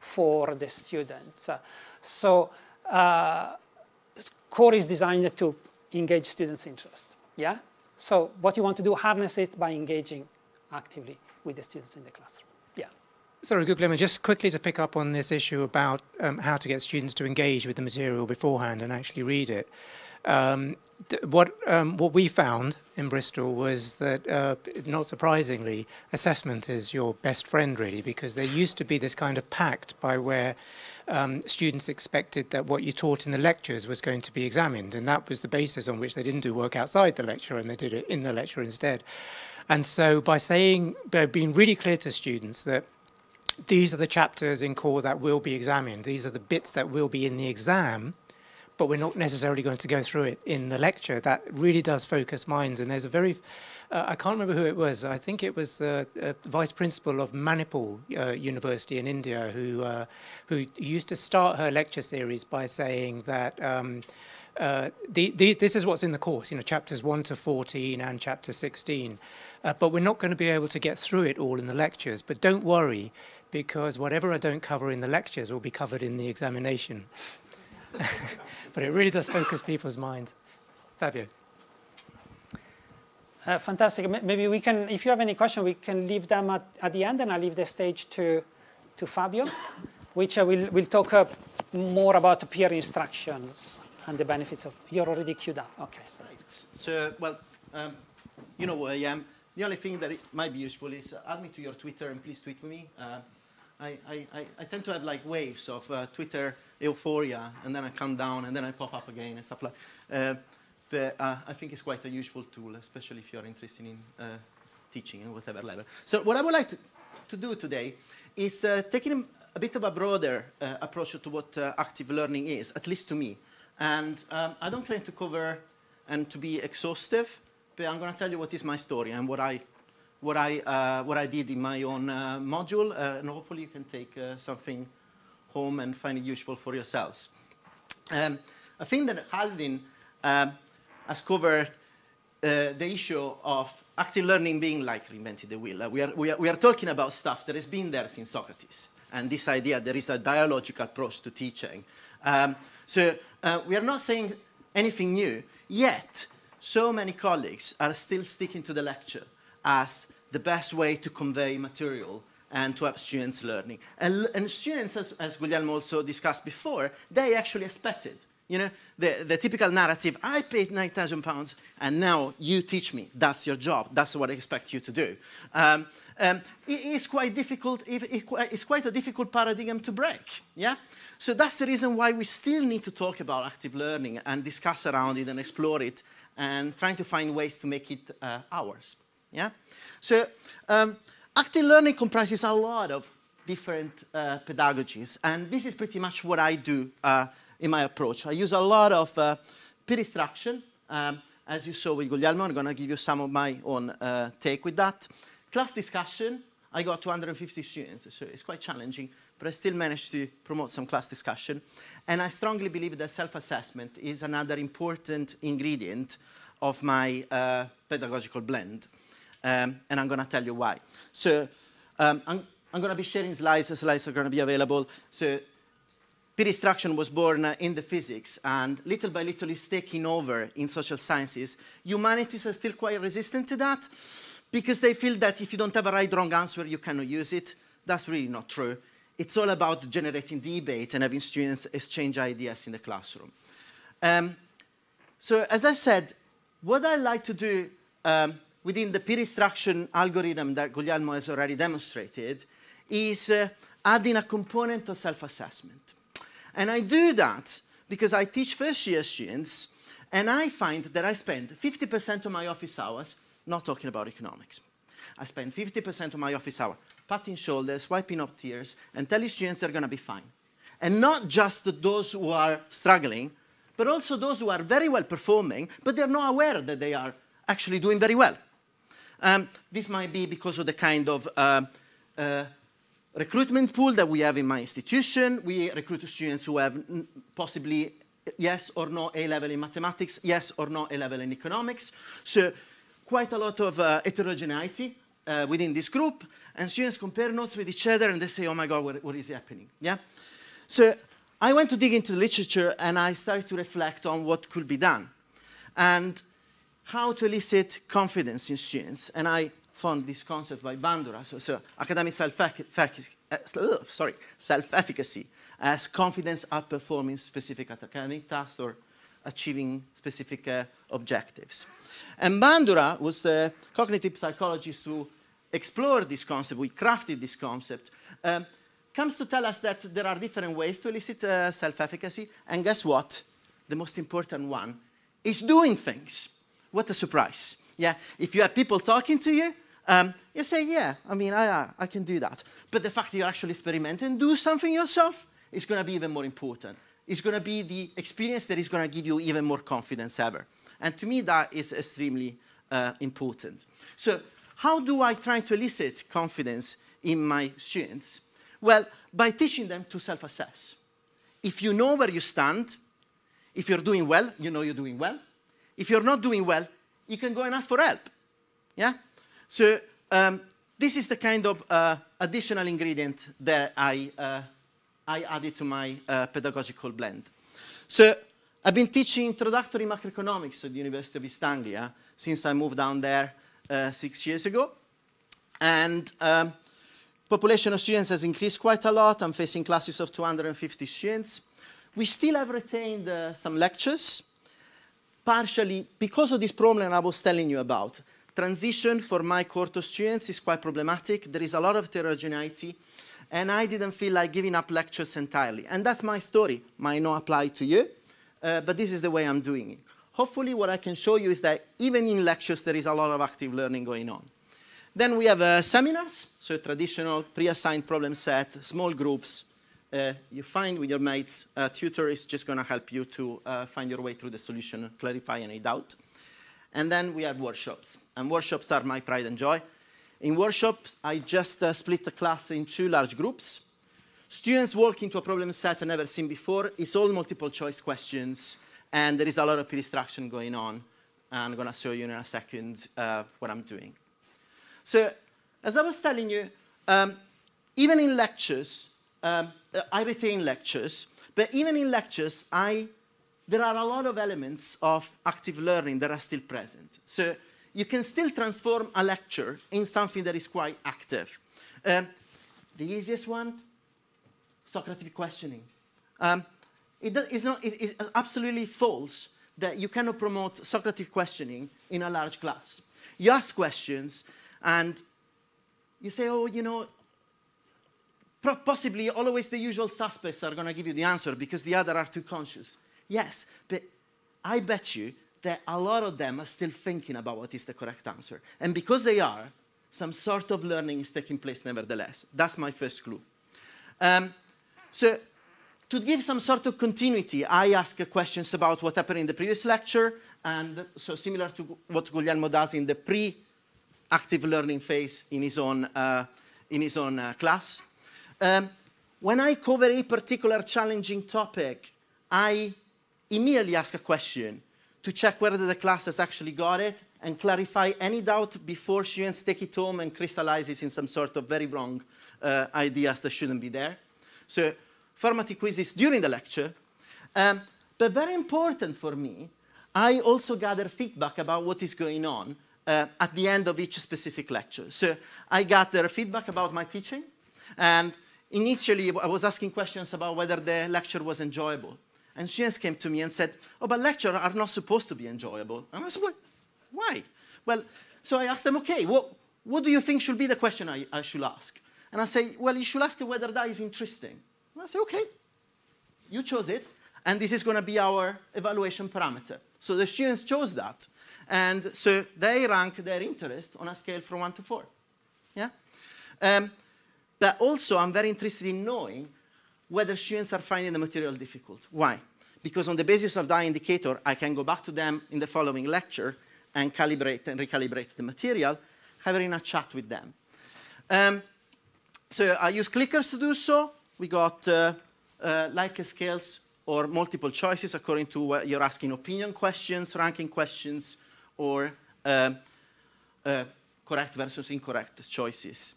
for the students. so uh, core is designed to engage students' interest. Yeah. So what you want to do, harness it by engaging actively with the students in the classroom. Sorry, Guglielmo, just quickly to pick up on this issue about um, how to get students to engage with the material beforehand and actually read it. Um, what um, what we found in Bristol was that, uh, not surprisingly, assessment is your best friend really, because there used to be this kind of pact by where um, students expected that what you taught in the lectures was going to be examined, and that was the basis on which they didn't do work outside the lecture and they did it in the lecture instead. And so, by saying, by being really clear to students that these are the chapters in core that will be examined. These are the bits that will be in the exam, but we're not necessarily going to go through it in the lecture. That really does focus minds. And there's a very, uh, I can't remember who it was. I think it was the uh, vice principal of Manipal uh, University in India who, uh, who used to start her lecture series by saying that. Um, uh, the, the, this is what's in the course, you know, chapters 1 to 14 and chapter 16. Uh, but we're not going to be able to get through it all in the lectures. But don't worry, because whatever I don't cover in the lectures will be covered in the examination. but it really does focus people's minds. Fabio. Uh, fantastic. Maybe we can, if you have any question, we can leave them at, at the end, and I'll leave the stage to, to Fabio, which uh, will will talk uh, more about peer instructions and the benefits of. You're already queued up. Okay. So, so well, um, you know who I am. The only thing that might be useful is uh, add me to your Twitter and please tweet me. Uh, I, I, I, tend to have like waves of uh, Twitter euphoria, and then I come down, and then I pop up again and stuff like. Uh, but uh, I think it's quite a useful tool, especially if you're interested in uh, teaching at whatever level. So what I would like to, to do today is taking a bit of a broader approach to what active learning is, at least to me. And um, I don't claim to cover and to be exhaustive but I'm going to tell you what is my story and what I, what I, uh, what I did in my own uh, module, uh, and hopefully you can take uh, something home and find it useful for yourselves. Um, I think that Alvin um, has covered uh, the issue of active learning being like reinvented the wheel. we, are, we, are, we are talking about stuff that has been there since Socrates, and this idea there is a dialogical approach to teaching. Um, so uh, we are not saying anything new, yet so many colleagues are still sticking to the lecture as the best way to convey material and to have students learning. And, and students, as, as Guglielmo also discussed before, they actually expect it. You know, the, the typical narrative, I paid 9,000 pounds and now you teach me. That's your job. That's what I expect you to do. Um, um, it is quite difficult, it's quite a difficult paradigm to break, yeah? So that's the reason why we still need to talk about active learning and discuss around it and explore it and trying to find ways to make it uh, ours. Yeah? So um, active learning comprises a lot of different uh, pedagogies, and this is pretty much what I do uh, in my approach. I use a lot of uh, peer instruction. Um, as you saw with Guglielmo, I'm going to give you some of my own uh, take with that. Class discussion, I got 250 students, so it's quite challenging. But I still managed to promote some class discussion. And I strongly believe that self-assessment is another important ingredient of my uh, pedagogical blend. Um, and I'm going to tell you why. So um, I'm, I'm going to be sharing slides. The slides are going to be available. So Peer instruction was born uh, in the physics, and little by little is taking over in social sciences. Humanities are still quite resistant to that because they feel that if you don't have a right wrong answer, you cannot use it. That's really not true. It's all about generating debate and having students exchange ideas in the classroom. Um, so as I said, what I like to do um, within the peer instruction algorithm that Guglielmo has already demonstrated is uh, adding a component of self-assessment. And I do that because I teach first year students and I find that I spend 50% of my office hours not talking about economics. I spend 50% of my office hour patting shoulders, wiping up tears, and telling students they're going to be fine. And not just those who are struggling, but also those who are very well performing, but they're not aware that they are actually doing very well. Um, this might be because of the kind of uh, uh, recruitment pool that we have in my institution. We recruit students who have possibly yes or no A-level in mathematics, yes or no A-level in economics. So quite a lot of uh, heterogeneity uh, within this group, and students compare notes with each other and they say, oh my God, what, what is happening? Yeah? So I went to dig into the literature and I started to reflect on what could be done and how to elicit confidence in students. And I found this concept by Bandura, so, so academic self-efficacy, uh, self-efficacy as confidence outperforming specific academic tasks or achieving specific uh, objectives. And Bandura was the cognitive psychologist who explored this concept, we crafted this concept, um, comes to tell us that there are different ways to elicit uh, self-efficacy, and guess what? The most important one is doing things. What a surprise. Yeah, if you have people talking to you, um, you say, yeah, I mean, I, uh, I can do that. But the fact that you actually experiment and do something yourself is going to be even more important. It's going to be the experience that is going to give you even more confidence ever. And to me, that is extremely uh, important. So how do I try to elicit confidence in my students? Well, by teaching them to self-assess. If you know where you stand, if you're doing well, you know you're doing well. If you're not doing well, you can go and ask for help. Yeah? So um, this is the kind of uh, additional ingredient that I, uh, I added to my uh, pedagogical blend. So I've been teaching introductory macroeconomics at the University of East Anglia since I moved down there uh, six years ago. And um, population of students has increased quite a lot. I'm facing classes of 250 students. We still have retained uh, some lectures, partially because of this problem I was telling you about transition for my cohort of students is quite problematic. There is a lot of heterogeneity, and I didn't feel like giving up lectures entirely. And that's my story. Might not apply to you, uh, but this is the way I'm doing it. Hopefully what I can show you is that even in lectures, there is a lot of active learning going on. Then we have uh, seminars, so traditional pre-assigned problem set, small groups. Uh, you find with your mates, a tutor is just going to help you to uh, find your way through the solution, clarify any doubt. And then we have workshops. And workshops are my pride and joy. In workshops, I just uh, split the class in two large groups. Students walk into a problem set I've never seen before. It's all multiple choice questions, and there is a lot of instruction going on. I'm going to show you in a second uh, what I'm doing. So, as I was telling you, um, even in lectures, um, I retain lectures, but even in lectures, I there are a lot of elements of active learning that are still present. So you can still transform a lecture in something that is quite active. Um, the easiest one, Socratic questioning. Um, it is not, it is absolutely false that you cannot promote Socratic questioning in a large class. You ask questions and you say, oh, you know, possibly always the usual suspects are going to give you the answer because the other are too conscious. Yes, but I bet you that a lot of them are still thinking about what is the correct answer. And because they are, some sort of learning is taking place nevertheless. That's my first clue. Um, so to give some sort of continuity, I ask questions about what happened in the previous lecture, and so similar to what Guglielmo does in the pre-active learning phase in his own, uh, in his own uh, class. Um, when I cover a particular challenging topic, I immediately ask a question to check whether the class has actually got it and clarify any doubt before students take it home and crystallize it in some sort of very wrong uh, ideas that shouldn't be there. So formative quizzes during the lecture. Um, but very important for me, I also gather feedback about what is going on uh, at the end of each specific lecture. So I gather feedback about my teaching, and initially I was asking questions about whether the lecture was enjoyable. And students came to me and said, oh, but lectures are not supposed to be enjoyable. And I was like, why? Well, so I asked them, okay, what, what do you think should be the question I, I should ask? And I say, well, you should ask whether that is interesting. And I say, okay, you chose it, and this is going to be our evaluation parameter. So the students chose that, and so they rank their interest on a scale from one to four. Yeah? Um, but also, I'm very interested in knowing whether students are finding the material difficult. Why? Because on the basis of that indicator, I can go back to them in the following lecture and calibrate and recalibrate the material, having a chat with them. Um, so I use clickers to do so. We got uh, uh, Likert scales or multiple choices according to what you're asking opinion questions, ranking questions, or uh, uh, correct versus incorrect choices.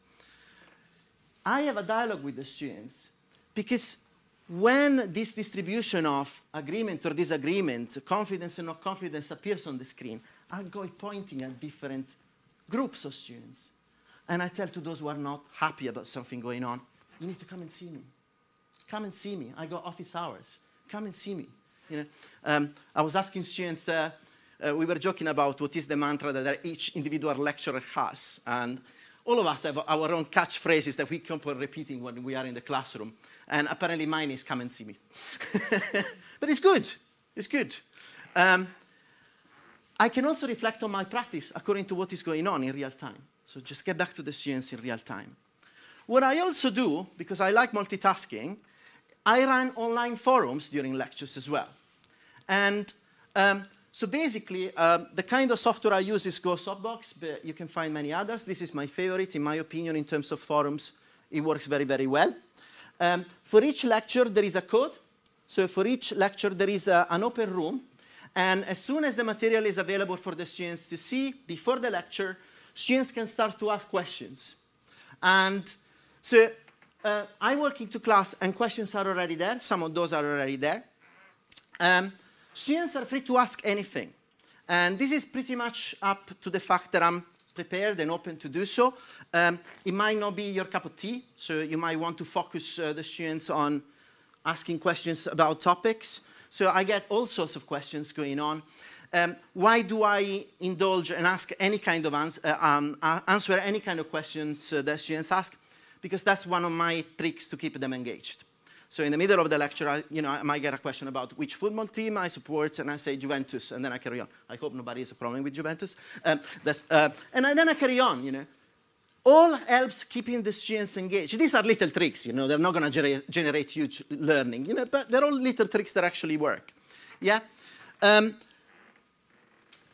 I have a dialogue with the students because when this distribution of agreement or disagreement, confidence and not confidence appears on the screen, I go pointing at different groups of students. And I tell to those who are not happy about something going on, you need to come and see me. Come and see me. I got office hours. Come and see me. You know, um, I was asking students, uh, uh, we were joking about what is the mantra that each individual lecturer has. And all of us have our own catchphrases that we keep on repeating when we are in the classroom. And apparently mine is come and see me. but it's good. It's good. Um, I can also reflect on my practice according to what is going on in real time. So just get back to the students in real time. What I also do, because I like multitasking, I run online forums during lectures as well. And um, so basically, um, the kind of software I use is Go but you can find many others. This is my favorite, in my opinion, in terms of forums. It works very, very well. Um, for each lecture, there is a code. So for each lecture, there is a, an open room. And as soon as the material is available for the students to see before the lecture, students can start to ask questions. And so uh, I walk into class and questions are already there. Some of those are already there. Um, students are free to ask anything. And this is pretty much up to the fact that I'm prepared and open to do so. Um, it might not be your cup of tea, so you might want to focus uh, the students on asking questions about topics. So I get all sorts of questions going on. Um, why do I indulge and ask any kind of ans uh, um, uh, answer any kind of questions uh, that students ask? Because that's one of my tricks to keep them engaged. So in the middle of the lecture, I, you know, I might get a question about which football team I support, and I say Juventus, and then I carry on. I hope nobody has a problem with Juventus. Um, uh, and I, then I carry on, you know. All helps keeping the students engaged. These are little tricks, you know. They're not going to gener generate huge learning, you know, but they're all little tricks that actually work. Yeah. Um,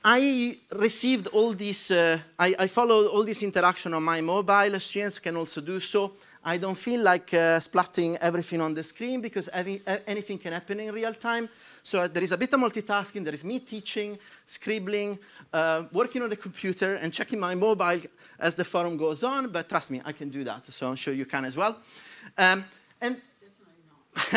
I received all this, uh, I, I followed all this interaction on my mobile. Students can also do so. I don't feel like uh, splatting everything on the screen because every, anything can happen in real time. So uh, there is a bit of multitasking. There is me teaching, scribbling, uh, working on the computer, and checking my mobile as the forum goes on. But trust me, I can do that. So I'm sure you can as well. Um, and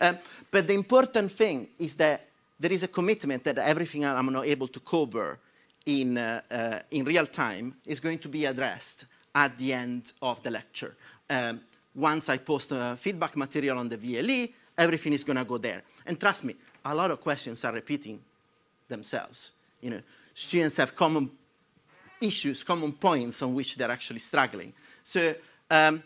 um, but the important thing is that there is a commitment that everything I'm not able to cover in, uh, uh, in real time is going to be addressed at the end of the lecture. Um, once I post uh, feedback material on the VLE, everything is going to go there. And trust me, a lot of questions are repeating themselves. You know, students have common issues, common points on which they're actually struggling. So um,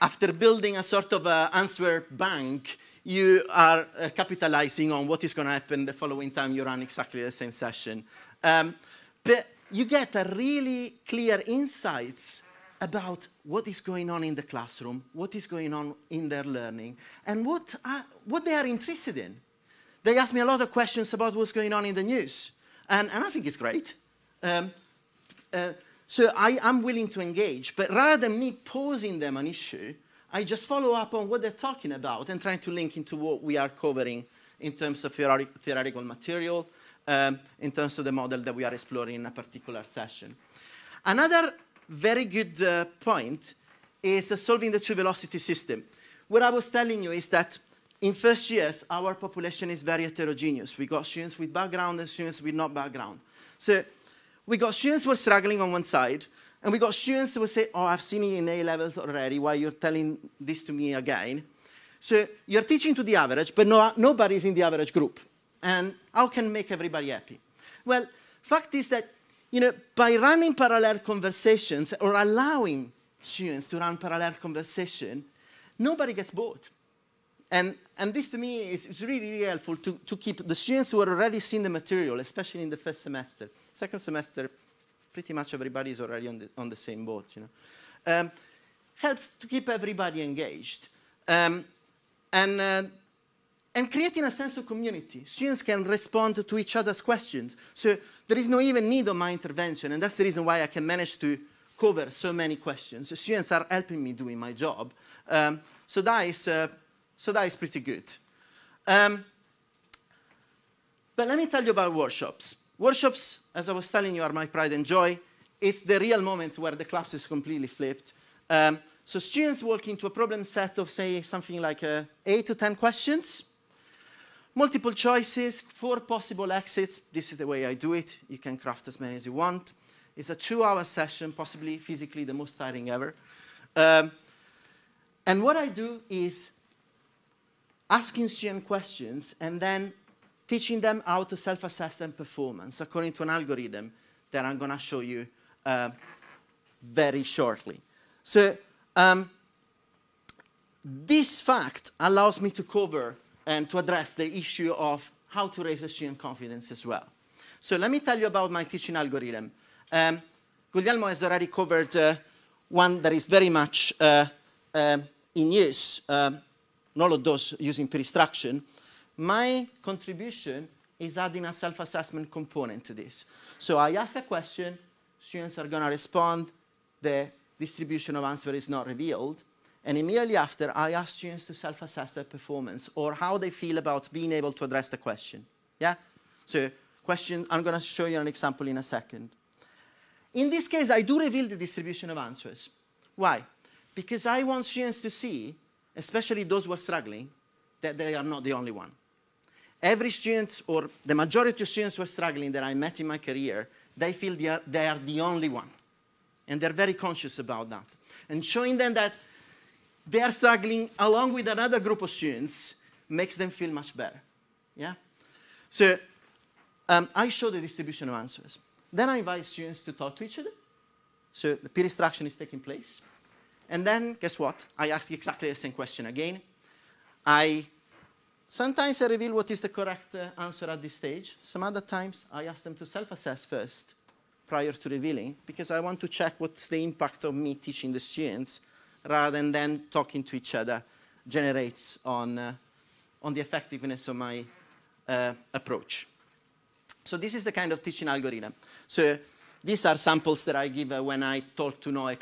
after building a sort of a answer bank, you are uh, capitalizing on what is going to happen the following time you run exactly the same session. Um, but you get a really clear insights about what is going on in the classroom, what is going on in their learning, and what, uh, what they are interested in. They ask me a lot of questions about what's going on in the news, and, and I think it's great. Um, uh, so I am willing to engage, but rather than me posing them an issue, I just follow up on what they're talking about and trying to link into what we are covering in terms of theoretical material, um, in terms of the model that we are exploring in a particular session. Another very good uh, point is uh, solving the true velocity system. What I was telling you is that in first years, our population is very heterogeneous. We got students with background and students with no background. So we got students who are struggling on one side, and we got students who will say, oh, I've seen it in A levels already, why you're telling this to me again? So you're teaching to the average, but no, nobody's in the average group. And how can make everybody happy? Well, fact is that, you know, by running parallel conversations or allowing students to run parallel conversation, nobody gets bored. And, and this to me is, is really, really helpful to, to keep the students who are already seen the material, especially in the first semester. Second semester, pretty much everybody is already on the, on the same boat, you know. Um, helps to keep everybody engaged. Um, and, uh, and creating a sense of community. Students can respond to each other's questions. So there is no even need of my intervention, and that's the reason why I can manage to cover so many questions. The students are helping me doing my job. Um, so that is uh, so that is pretty good. Um, but let me tell you about workshops. Workshops, as I was telling you, are my pride and joy. It's the real moment where the class is completely flipped. Um, so students walk into a problem set of, say, something like uh, 8 to 10 questions, multiple choices, four possible exits. This is the way I do it. You can craft as many as you want. It's a two-hour session, possibly physically the most tiring ever. Um, and what I do is asking students questions, and then teaching them how to self-assess their performance according to an algorithm that I'm going to show you uh, very shortly. So um, this fact allows me to cover and to address the issue of how to raise student confidence as well. So let me tell you about my teaching algorithm. Um, Guglielmo has already covered uh, one that is very much uh, uh in use. Um, all of those using peer instruction, my contribution is adding a self-assessment component to this. So I ask a question, students are going to respond, the distribution of answer is not revealed, and immediately after, I ask students to self-assess their performance or how they feel about being able to address the question. Yeah? So question, I'm going to show you an example in a second. In this case, I do reveal the distribution of answers. Why? Because I want students to see especially those who are struggling, that they are not the only one. Every student, or the majority of students who are struggling that I met in my career, they feel they are, they are the only one. And they're very conscious about that. And showing them that they are struggling along with another group of students makes them feel much better. Yeah? So um, I show the distribution of answers. Then I invite students to talk to each other. So the peer instruction is taking place. And then, guess what? I ask exactly the same question again. I sometimes I reveal what is the correct uh, answer at this stage. Some other times I ask them to self-assess first prior to revealing because I want to check what's the impact of me teaching the students rather than then talking to each other generates on, uh, on the effectiveness of my uh, approach. So this is the kind of teaching algorithm. So these are samples that I give uh, when I talk to no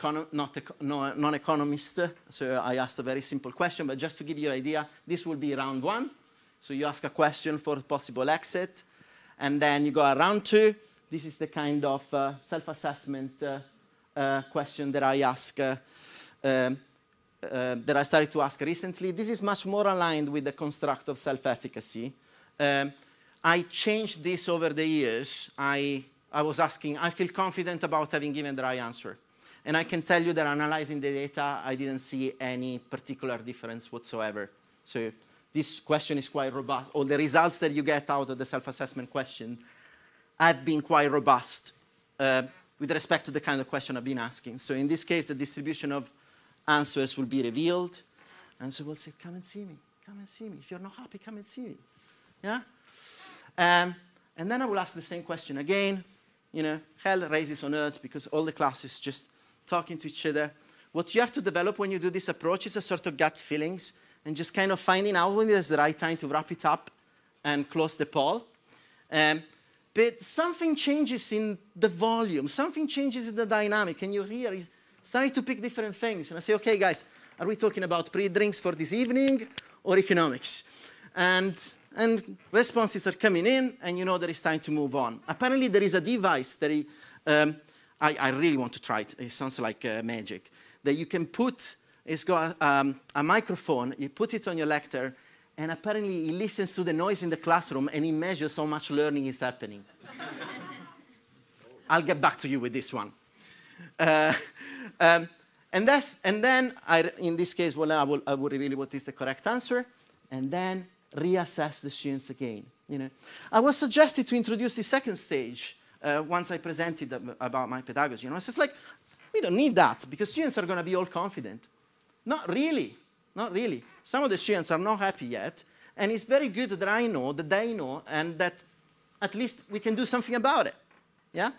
no, non-economists. So I asked a very simple question, but just to give you an idea, this will be round one. So you ask a question for a possible exit, and then you go round two. This is the kind of uh, self-assessment uh, uh, question that I ask, uh, that I started to ask recently. This is much more aligned with the construct of self-efficacy. Um, I changed this over the years. I I was asking, I feel confident about having given the right answer. And I can tell you that analyzing the data, I didn't see any particular difference whatsoever. So this question is quite robust. All the results that you get out of the self-assessment question have been quite robust uh, with respect to the kind of question I've been asking. So in this case, the distribution of answers will be revealed. And so we'll say, come and see me, come and see me. If you're not happy, come and see me. Yeah? Um, and then I will ask the same question again you know, hell raises on earth because all the classes just talking to each other. What you have to develop when you do this approach is a sort of gut feelings and just kind of finding out when there's the right time to wrap it up and close the poll. Um, but something changes in the volume, something changes in the dynamic, and you hear starting to pick different things. And I say, okay, guys, are we talking about pre-drinks for this evening or economics? And, and responses are coming in, and you know that it's time to move on. Apparently, there is a device that he, um, I, I, really want to try it. It sounds like uh, magic. That you can put, it's got um, a microphone, you put it on your lecture, and apparently he listens to the noise in the classroom and he measures how much learning is happening. I'll get back to you with this one. Uh, um, and, and then, I, in this case, well, I, will, I will reveal what is the correct answer, and then reassess the students again. You know, I was suggested to introduce the second stage uh, once I presented about my pedagogy. You know, it's like, we don't need that because students are going to be all confident. Not really. Not really. Some of the students are not happy yet, and it's very good that I know, that they know, and that at least we can do something about it. Yeah?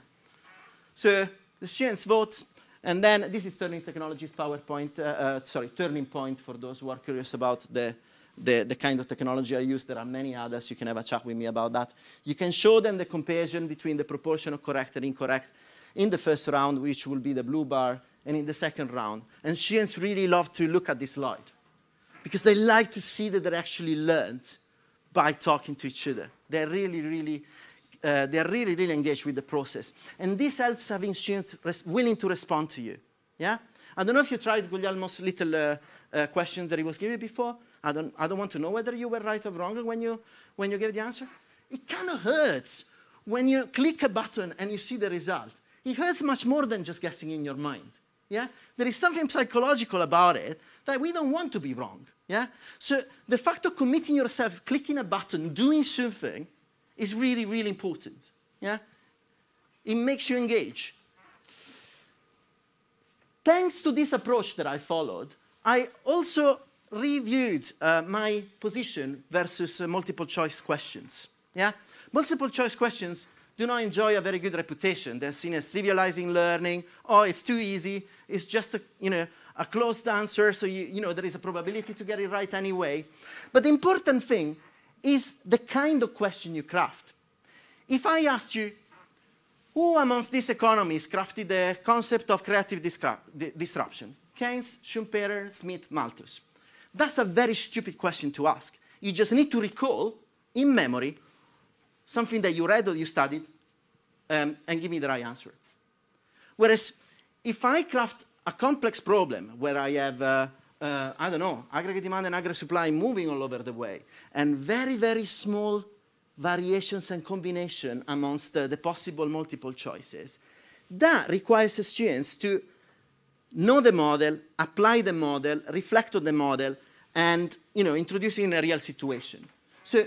So the students vote, and then this is Turning Technologies PowerPoint, uh, uh, sorry, Turning Point for those who are curious about the, the, the, kind of technology I use. There are many others. You can have a chat with me about that. You can show them the comparison between the proportion of correct and incorrect in the first round, which will be the blue bar, and in the second round. And students really love to look at this slide because they like to see that they're actually learned by talking to each other. They're really, really, uh, they're really, really engaged with the process. And this helps having students willing to respond to you. Yeah? I don't know if you tried Guglielmo's little uh, uh, question that he was giving before. I don't, I don't want to know whether you were right or wrong when you, when you gave the answer. It kind of hurts when you click a button and you see the result. It hurts much more than just guessing in your mind. Yeah? There is something psychological about it that we don't want to be wrong. Yeah? So the fact of committing yourself, clicking a button, doing something is really, really important. Yeah? It makes you engage. Thanks to this approach that I followed, I also reviewed uh, my position versus uh, multiple choice questions. Yeah? Multiple choice questions do not enjoy a very good reputation. They're seen as trivializing learning. Oh, it's too easy. It's just a, you know, a closed answer, so you, you know, there is a probability to get it right anyway. But the important thing is the kind of question you craft. If I asked you, who amongst these economists crafted the concept of creative disruption? Keynes, Schumpeter, Smith, Malthus. That's a very stupid question to ask. You just need to recall in memory something that you read or you studied um, and give me the right answer. Whereas if I craft a complex problem where I have, uh, uh, I don't know, aggregate demand and aggregate supply moving all over the way, and very, very small variations and combination amongst uh, the possible multiple choices, that requires students to know the model, apply the model, reflect on the model, and you know, introduce in a real situation. So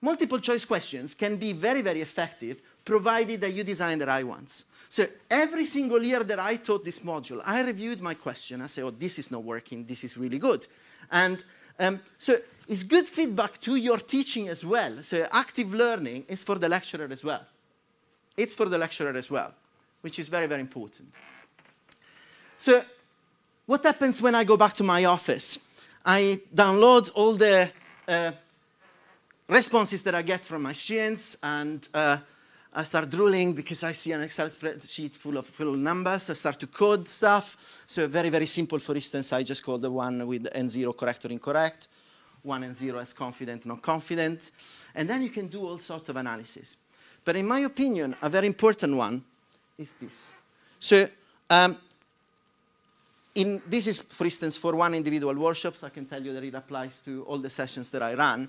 multiple choice questions can be very, very effective provided that you design the right ones. So every single year that I taught this module, I reviewed my question. I say, oh, this is not working. This is really good. And um, so it's good feedback to your teaching as well. So active learning is for the lecturer as well. It's for the lecturer as well, which is very, very important. So what happens when I go back to my office? I download all the uh, responses that I get from my students and uh, I start drooling because I see an Excel spreadsheet full of, full numbers. I start to code stuff. So very, very simple. For instance, I just call the one with N0 correct or incorrect, one and zero as confident, not confident. And then you can do all sorts of analysis. But in my opinion, a very important one is this. So um, in, this is, for instance, for one individual workshops. I can tell you that it applies to all the sessions that I run.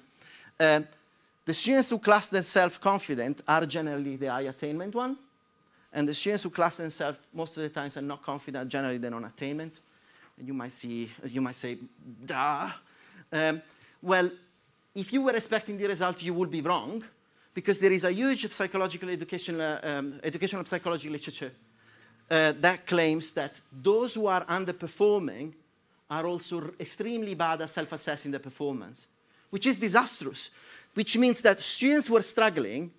Uh, the students who class themselves confident are generally the high attainment one. And the students who class themselves most of the times are not confident, generally they're non attainment. And you might see, you might say, duh. Um, well, if you were expecting the result, you would be wrong, because there is a huge psychological education, uh, um, educational psychology literature uh, that claims that those who are underperforming are also extremely bad at self-assessing their performance, which is disastrous which means that students who are struggling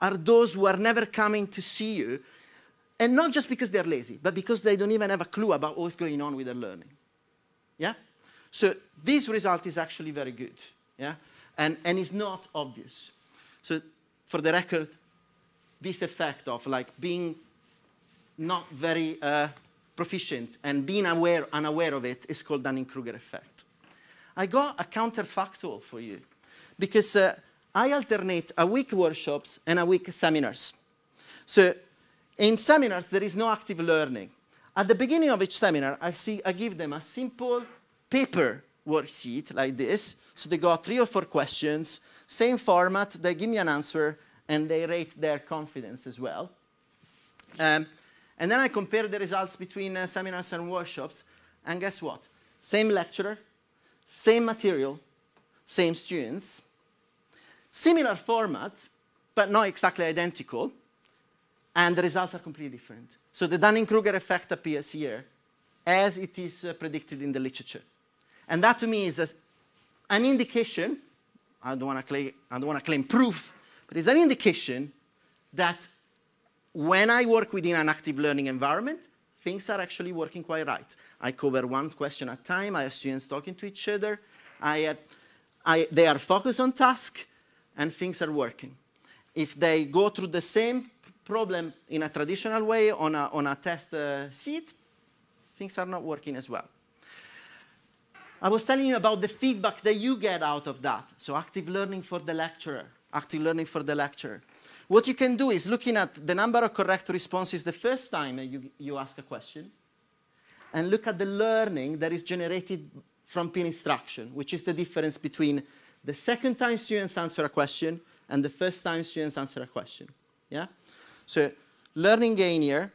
are those who are never coming to see you, and not just because they're lazy, but because they don't even have a clue about what's going on with their learning. Yeah? So this result is actually very good. Yeah? And, and it's not obvious. So for the record, this effect of like being not very uh, proficient and being aware, unaware of it is called Dunning-Kruger effect. I got a counterfactual for you because uh, I alternate a week workshops and a week seminars. So in seminars, there is no active learning. At the beginning of each seminar, I, see, I give them a simple paper worksheet like this. So they got three or four questions, same format, they give me an answer, and they rate their confidence as well. Um, and then I compare the results between uh, seminars and workshops, and guess what? Same lecturer, same material, same students, similar format, but not exactly identical, and the results are completely different. So the Dunning-Kruger effect appears here as it is uh, predicted in the literature. And that to me is a, an indication, I don't want to claim, proof, but it's an indication that when I work within an active learning environment, things are actually working quite right. I cover one question at a time, I have students talking to each other, I have, I, they are focused on task, and things are working. If they go through the same problem in a traditional way on a, on a test uh, sheet, things are not working as well. I was telling you about the feedback that you get out of that. So active learning for the lecturer, active learning for the lecturer. What you can do is looking at the number of correct responses the first time you, you ask a question, and look at the learning that is generated from peer instruction, which is the difference between the second time students answer a question and the first time students answer a question. Yeah? So learning gain here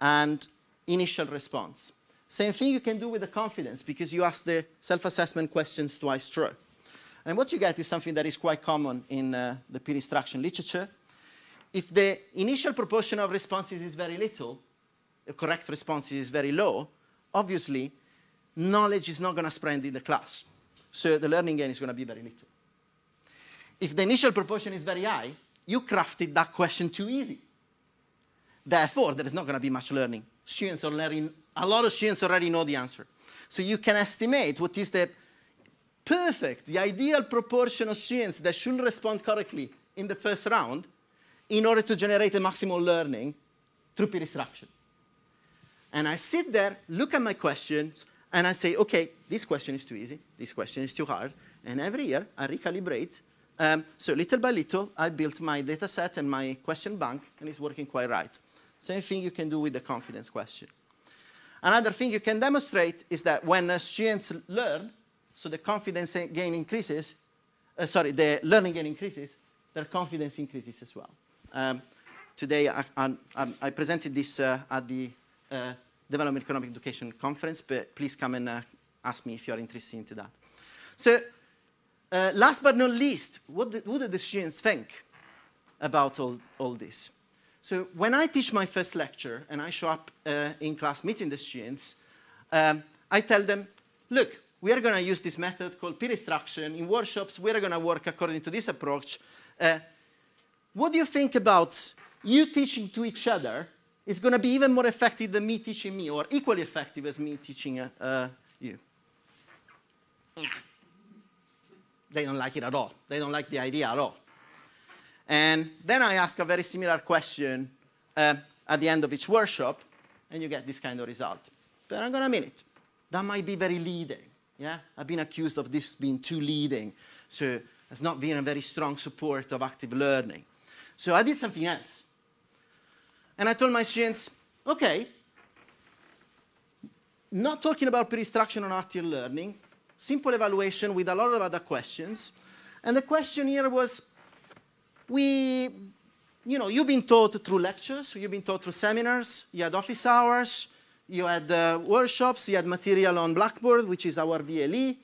and initial response. Same thing you can do with the confidence because you ask the self-assessment questions twice through. And what you get is something that is quite common in uh, the peer instruction literature. If the initial proportion of responses is very little, the correct response is very low, obviously knowledge is not going to spread in the class. So the learning gain is going to be very little. If the initial proportion is very high, you crafted that question too easy. Therefore, there is not going to be much learning. Students are learning, a lot of students already know the answer. So you can estimate what is the perfect, the ideal proportion of students that should respond correctly in the first round in order to generate a maximal learning through peer instruction. And I sit there, look at my questions, and I say, okay, this question is too easy, this question is too hard, and every year I recalibrate. Um, so little by little, I built my data set and my question bank, and it's working quite right. Same thing you can do with the confidence question. Another thing you can demonstrate is that when uh, students learn, so the confidence gain increases, uh, sorry, the learning gain increases, their confidence increases as well. Um, today, I, I, I, presented this uh, at the uh, Development Economic Education Conference, but please come and uh, ask me if you're interested into that. So, uh, last but not least, what, do, what do the students think about all, all this? So when I teach my first lecture and I show up uh, in class meeting the students, um, I tell them, look, we are going to use this method called peer instruction. In workshops, we are going to work according to this approach. Uh, what do you think about you teaching to each other is going to be even more effective than me teaching me, or equally effective as me teaching uh, you? They don't like it at all. They don't like the idea at all. And then I ask a very similar question uh, at the end of each workshop, and you get this kind of result. But I'm gonna minute. That might be very leading. Yeah, I've been accused of this being too leading, so it's not being a very strong support of active learning. So I did something else. And I told my students, okay, not talking about peer instruction on active learning, simple evaluation with a lot of other questions. And the question here was, we, you know, you've been taught through lectures, you've been taught through seminars, you had office hours, you had uh, workshops, you had material on Blackboard, which is our VLE.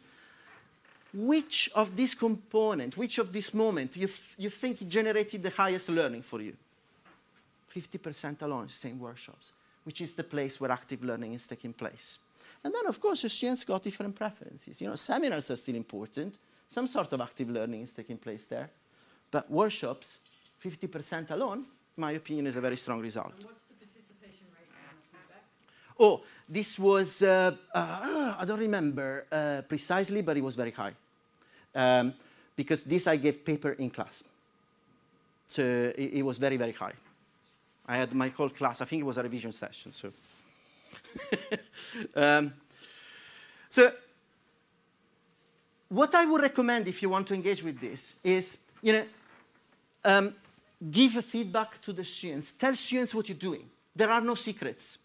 Which of these components, which of this moment you, you think generated the highest learning for you? 50% alone, same workshops, which is the place where active learning is taking place. And then, of course, the students got different preferences. You know, seminars are still important. Some sort of active learning is taking place there. But workshops, 50% alone, my opinion, is a very strong result. And what's the participation rate? Oh, this was, uh, uh, I don't remember uh, precisely, but it was very high. Um, because this I gave paper in class. So it, it was very, very high. I had my whole class. I think it was a revision session. So, um, so what I would recommend if you want to engage with this is, you know, um, give feedback to the students. Tell students what you're doing. There are no secrets.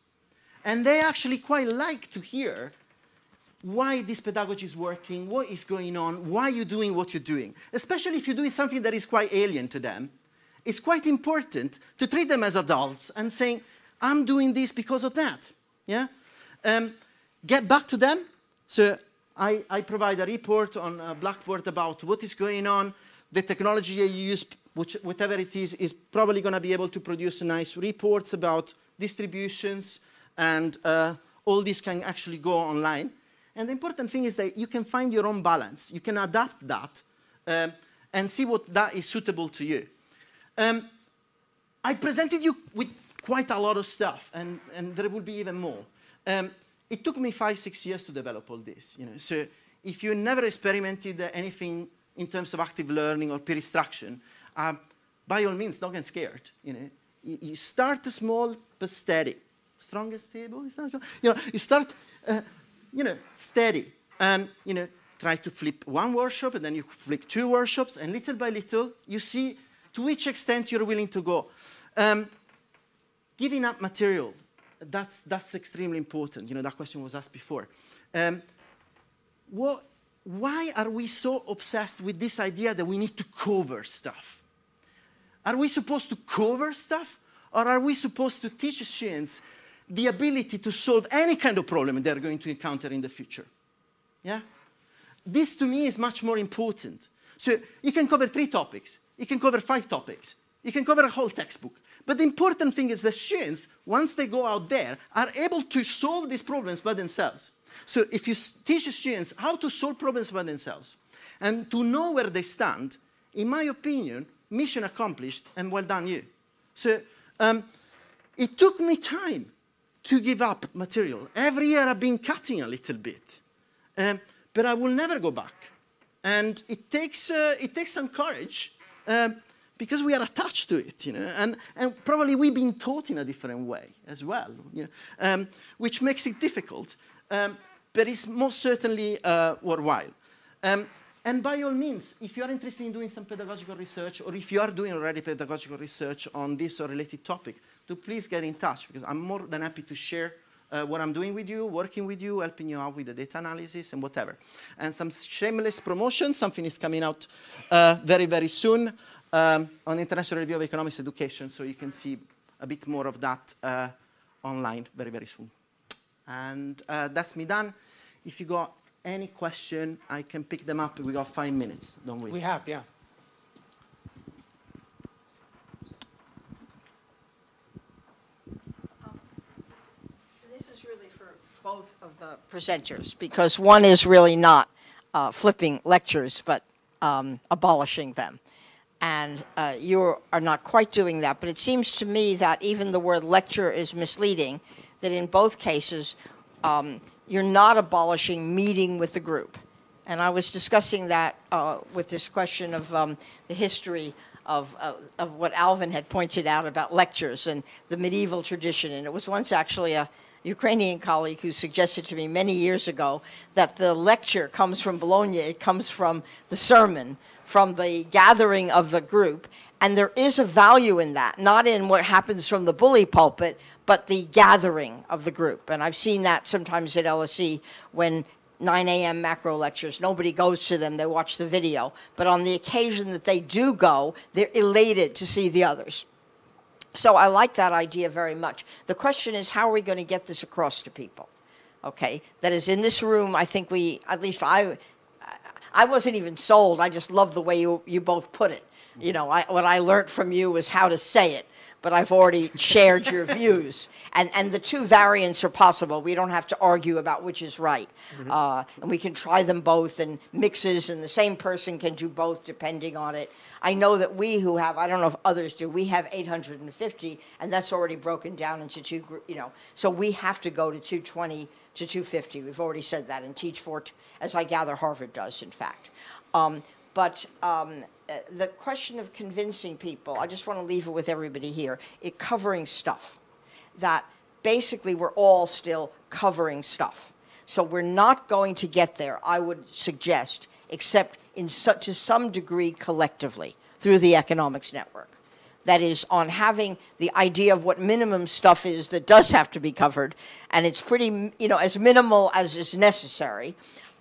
And they actually quite like to hear why this pedagogy is working, what is going on, why you're doing what you're doing. Especially if you're doing something that is quite alien to them. It's quite important to treat them as adults and saying, I'm doing this because of that. Yeah? Um, get back to them. So I, I provide a report on uh, Blackboard about what is going on. The technology you use, which, whatever it is, is probably going to be able to produce nice reports about distributions, and uh, all this can actually go online. And the important thing is that you can find your own balance. You can adapt that um, and see what that is suitable to you. Um, I presented you with quite a lot of stuff, and, and there will be even more. Um, it took me five, six years to develop all this. You know? So if you never experimented anything in terms of active learning or peer instruction, uh, by all means, don't get scared. You, know? you, you start small but steady. Strongest table is not, you know, you start, uh, you know, steady, and you know, try to flip one workshop, and then you flip two workshops, and little by little, you see to which extent you're willing to go. Um, giving up material, that's, that's extremely important. You know, that question was asked before. Um, what, why are we so obsessed with this idea that we need to cover stuff? Are we supposed to cover stuff? Or are we supposed to teach students the ability to solve any kind of problem they're going to encounter in the future? Yeah? This to me is much more important. So you can cover three topics, you can cover five topics, you can cover a whole textbook. But the important thing is that students, once they go out there, are able to solve these problems by themselves. So if you teach students how to solve problems by themselves and to know where they stand, in my opinion, mission accomplished and well done you. So um, it took me time to give up material. Every year I've been cutting a little bit, um, but I will never go back. And it takes, uh, it takes some courage um, because we are attached to it, you know, and, and probably we've been taught in a different way as well, you know, um, which makes it difficult, um, but it's most certainly uh, worthwhile. Um, and by all means, if you are interested in doing some pedagogical research, or if you are doing already pedagogical research on this or related topic, do please get in touch, because I'm more than happy to share uh, what I'm doing with you, working with you, helping you out with the data analysis and whatever. And some shameless promotion, something is coming out uh, very, very soon um, on International Review of Economics Education, so you can see a bit more of that uh, online very, very soon. And uh, that's me done. If you got any question, I can pick them up. We got five minutes, don't we? We have, yeah. This is really for both of the presenters because one is really not uh, flipping lectures but um, abolishing them. And uh, you are not quite doing that, but it seems to me that even the word lecture is misleading, that in both cases, um, you're not abolishing meeting with the group. And I was discussing that uh, with this question of um, the history of, uh, of what Alvin had pointed out about lectures and the medieval tradition. And it was once actually a Ukrainian colleague who suggested to me many years ago that the lecture comes from Bologna, it comes from the sermon, from the gathering of the group. And there is a value in that, not in what happens from the bully pulpit, but the gathering of the group. And I've seen that sometimes at LSE when 9 a.m. macro lectures. Nobody goes to them, they watch the video. But on the occasion that they do go, they're elated to see the others. So I like that idea very much. The question is, how are we going to get this across to people? Okay, that is in this room. I think we, at least I, I wasn't even sold. I just love the way you, you both put it. You know, I, what I learned from you was how to say it, but I've already shared your views. And, and the two variants are possible. We don't have to argue about which is right. Uh, and we can try them both and mixes, and the same person can do both depending on it. I know that we who have, I don't know if others do, we have 850, and that's already broken down into two, you know. So we have to go to 220 to 250. We've already said that, and teach for, t- as I gather Harvard does, in fact. Um, But um, the question of convincing people, I just want to leave it with everybody here, it covering stuff. That basically we're all still covering stuff. So we're not going to get there, I would suggest, except in such to some degree collectively through the economics network. That is on having the idea of what minimum stuff is that does have to be covered, and it's pretty, you know, as minimal as is necessary.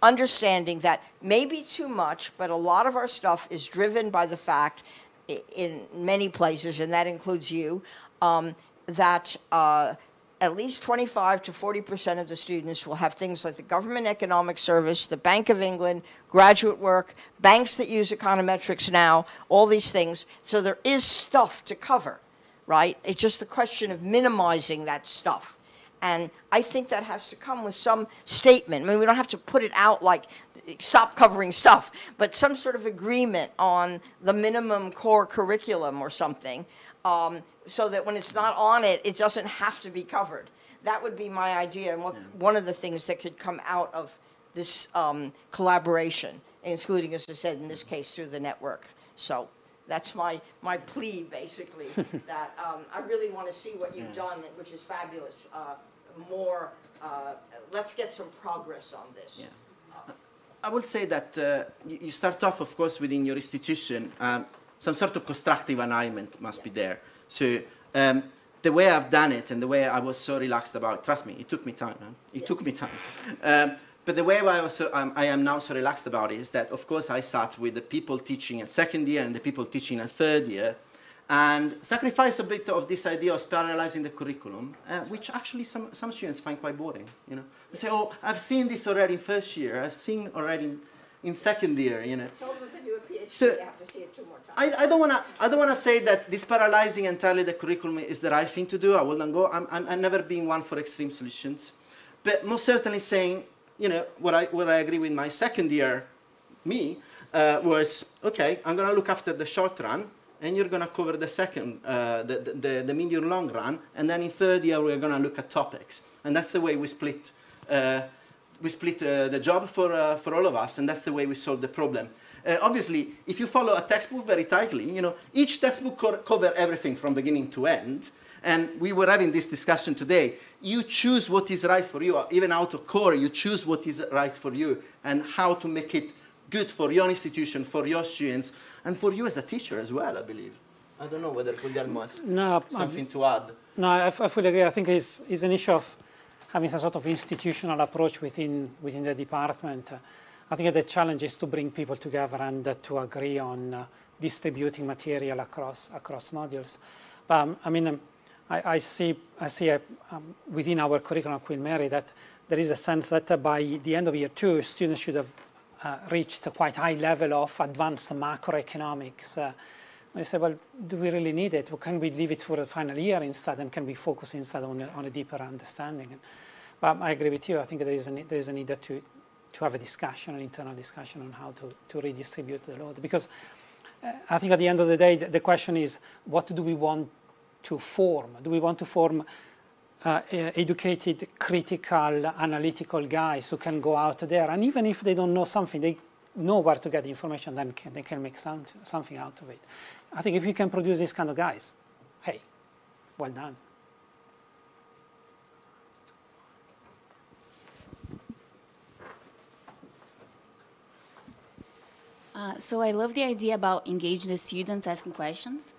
Understanding that maybe too much, but a lot of our stuff is driven by the fact, in many places, and that includes you, um, that uh, at least 25 to 40 percent of the students will have things like the Government Economic Service, the Bank of England, graduate work, banks that use econometrics now, all these things. So there is stuff to cover, right? It's just a question of minimizing that stuff. And I think that has to come with some statement. I mean, we don't have to put it out like stop covering stuff, but some sort of agreement on the minimum core curriculum or something, um, so that when it's not on it, it doesn't have to be covered. That would be my idea, and what, one of the things that could come out of this um, collaboration, including, as I said, in this case, through the network. So that's my, my plea, basically, that um, I really want to see what you've done, which is fabulous. Uh, more, uh, let's get some progress on this. I would say that uh, you, start off, of course, within your institution, and some sort of constructive alignment must be there. So um, the way I've done it and the way I was so relaxed about, trust me, it took me time. Man. It took me time. Um, but the way I, was so, um, I am now so relaxed about it is that, of course, I sat with the people teaching at second year and the people teaching at third year, and sacrifice a bit of this idea of parallelizing the curriculum, uh, which actually some, some students find quite boring. You know, they say, "Oh, I've seen this already in first year. I've seen already in, in second year." You know, So if they do a PhD, So- they have to see it two more times. I, I don't I don't wanna say that this paralyzing entirely the curriculum is the right thing to do. I wouldn't go. I'm, I'm I've never been one for extreme solutions, but most certainly saying you know what I what I agree with my second year me uh, was okay. I'm gonna look after the short run, and you're gonna cover the second uh, the, the the medium long run, and then in third year we're gonna look at topics, and that's the way we split. Uh, we split uh, the job for, uh, for all of us, and that's the way we solve the problem. Uh, obviously, if you follow a textbook very tightly, you know, each textbook co- cover everything from beginning to end, and we were having this discussion today. You choose what is right for you, even out of core, you choose what is right for you, and how to make it good for your institution, for your students, and for you as a teacher as well, I believe. I don't know whether Guglielmo has No, I'm- something to add. No, I, I fully agree. I think it's, it's an issue of having some sort of institutional approach within, within the department. Uh, I think the challenge is to bring people together and uh, to agree on uh, distributing material across, across modules. But um, I mean, um, I, I see, I see uh, um, within our curriculum at Queen Mary that there is a sense that by the end of year two, students should have uh, reached a quite high level of advanced macroeconomics. Uh, I said, well, do we really need it? Or can we leave it for the final year instead, and can we focus instead on a, on a deeper understanding? And, but I agree with you. I think there is a, need- there is a need to, to have a discussion, an internal discussion on how to, to redistribute the load. Because uh, I think at the end of the day, the, the question is, what do we want to form? Do we want to form uh, educated, critical, analytical guys who can go out there, and even if they don't know something, they know where to get the information, then can, they can make some, something out of it. I think if you can produce these kind of guys, hey, well done. Uh, so I love the idea about engaging the students, asking questions.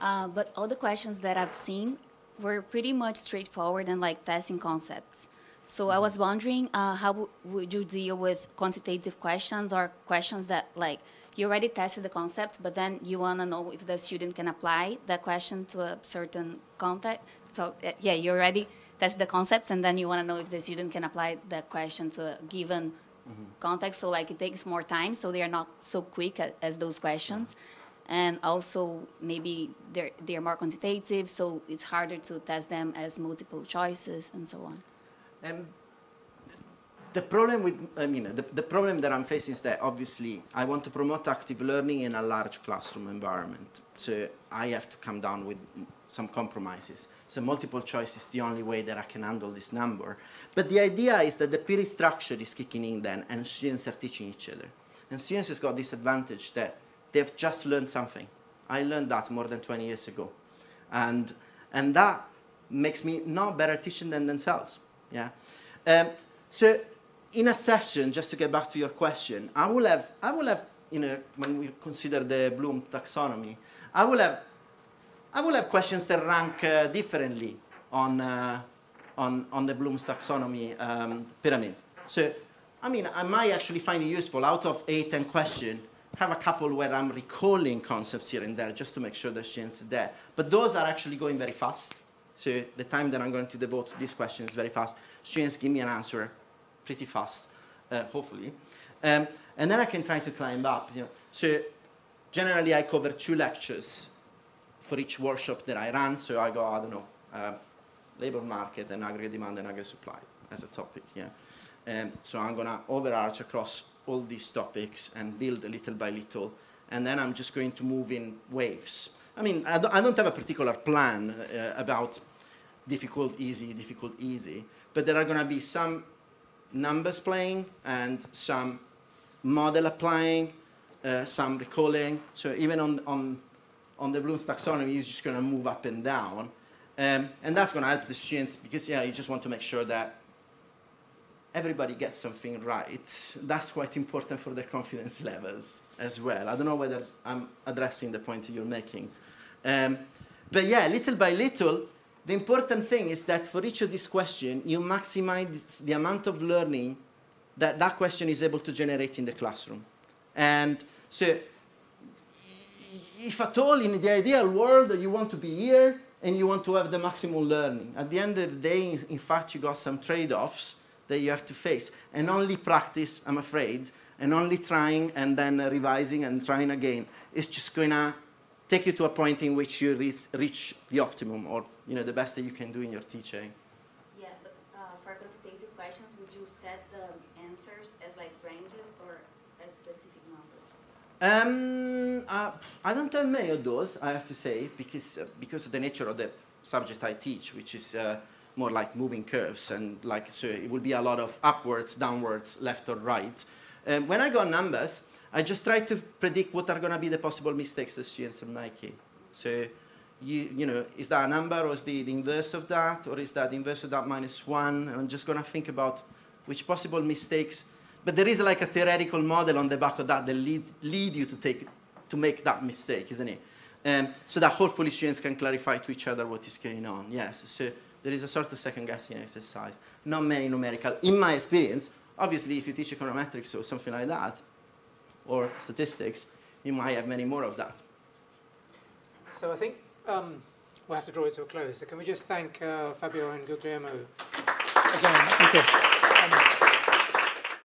Uh, but all the questions that I've seen were pretty much straightforward and like testing concepts. So I was wondering uh, how w- would you deal with quantitative questions or questions that like you already tested the concept, but then you want to know if the student can apply that question to a certain context. So uh, yeah, you already tested the concept, and then you want to know if the student can apply that question to a given context. So like it takes more time, so they are not so quick a- as those questions. And also maybe they're they're more quantitative, so it's harder to test them as multiple choices and so on. Um, the problem with, I mean, the, the problem that I'm facing is that obviously I want to promote active learning in a large classroom environment. So I have to come down with some compromises. So multiple choice is the only way that I can handle this number. But the idea is that the peer instruction is kicking in then and students are teaching each other. And students has got this advantage that they've just learned something. I learned that more than 20 years ago. And, and that makes me not better teaching than themselves. Yeah. Um, so in a session, just to get back to your question, I will have, I will have, you know, when we consider the Bloom taxonomy, I will have, I will have questions that rank uh, differently on, uh, on, on the Bloom's taxonomy um, pyramid. So, I mean, I might actually find it useful out of eight, 10 questions, have a couple where I'm recalling concepts here and there just to make sure the students are there. But those are actually going very fast. So the time that I'm going to devote to this question is very fast. Students give me an answer pretty fast, uh, hopefully. Um, and then I can try to climb up. You know. So generally I cover two lectures for each workshop that I run. So I go, I don't know, uh, labor market and aggregate demand and aggregate supply as a topic. Yeah. Um, so I'm going to overarch across all these topics and build little by little. And then I'm just going to move in waves. I mean, I don't, have a particular plan uh, about difficult, easy, difficult, easy, but there are going to be some numbers playing and some model applying, uh, some recalling. So even on, on, on the Bloom's taxonomy, you're just going to move up and down. Um, and that's going to help the students because, yeah, you just want to make sure that everybody gets something right. That's quite important for their confidence levels as well. I don't know whether I'm addressing the point you're making. Um, but yeah, little by little, the important thing is that for each of these questions, you maximize the amount of learning that that question is able to generate in the classroom. And so, if at all in the ideal world you want to be here and you want to have the maximum learning, at the end of the day, in fact, you got some trade-offs that you have to face. And only practice, I'm afraid, and only trying and then revising and trying again is just going to take you to a point in which you reach, reach the optimum or you know the best that you can do in your teaching. Yeah, but uh, for quantitative questions, would you set the answers as like ranges or as specific numbers? Um, uh, I don't have many of those, I have to say, because uh, because of the nature of the subject I teach, which is uh, more like moving curves and like so it will be a lot of upwards, downwards, left or right. Um, when I got numbers, I just try to predict what are going to be the possible mistakes the students are making. So, you, you know, is that a number or is the, the inverse of that or is that the inverse of that minus one? And I'm just going to think about which possible mistakes. But there is like a theoretical model on the back of that that leads lead you to take to make that mistake, isn't it? Um, so that hopefully students can clarify to each other what is going on. Yes. So there is a sort of second guessing exercise. Not many numerical. In my experience, obviously, if you teach econometrics or something like that, or statistics, you might have many more of that. So I think um, we'll have to draw it to a close. So can we just thank uh, Fabio and Guglielmo again? Thank you.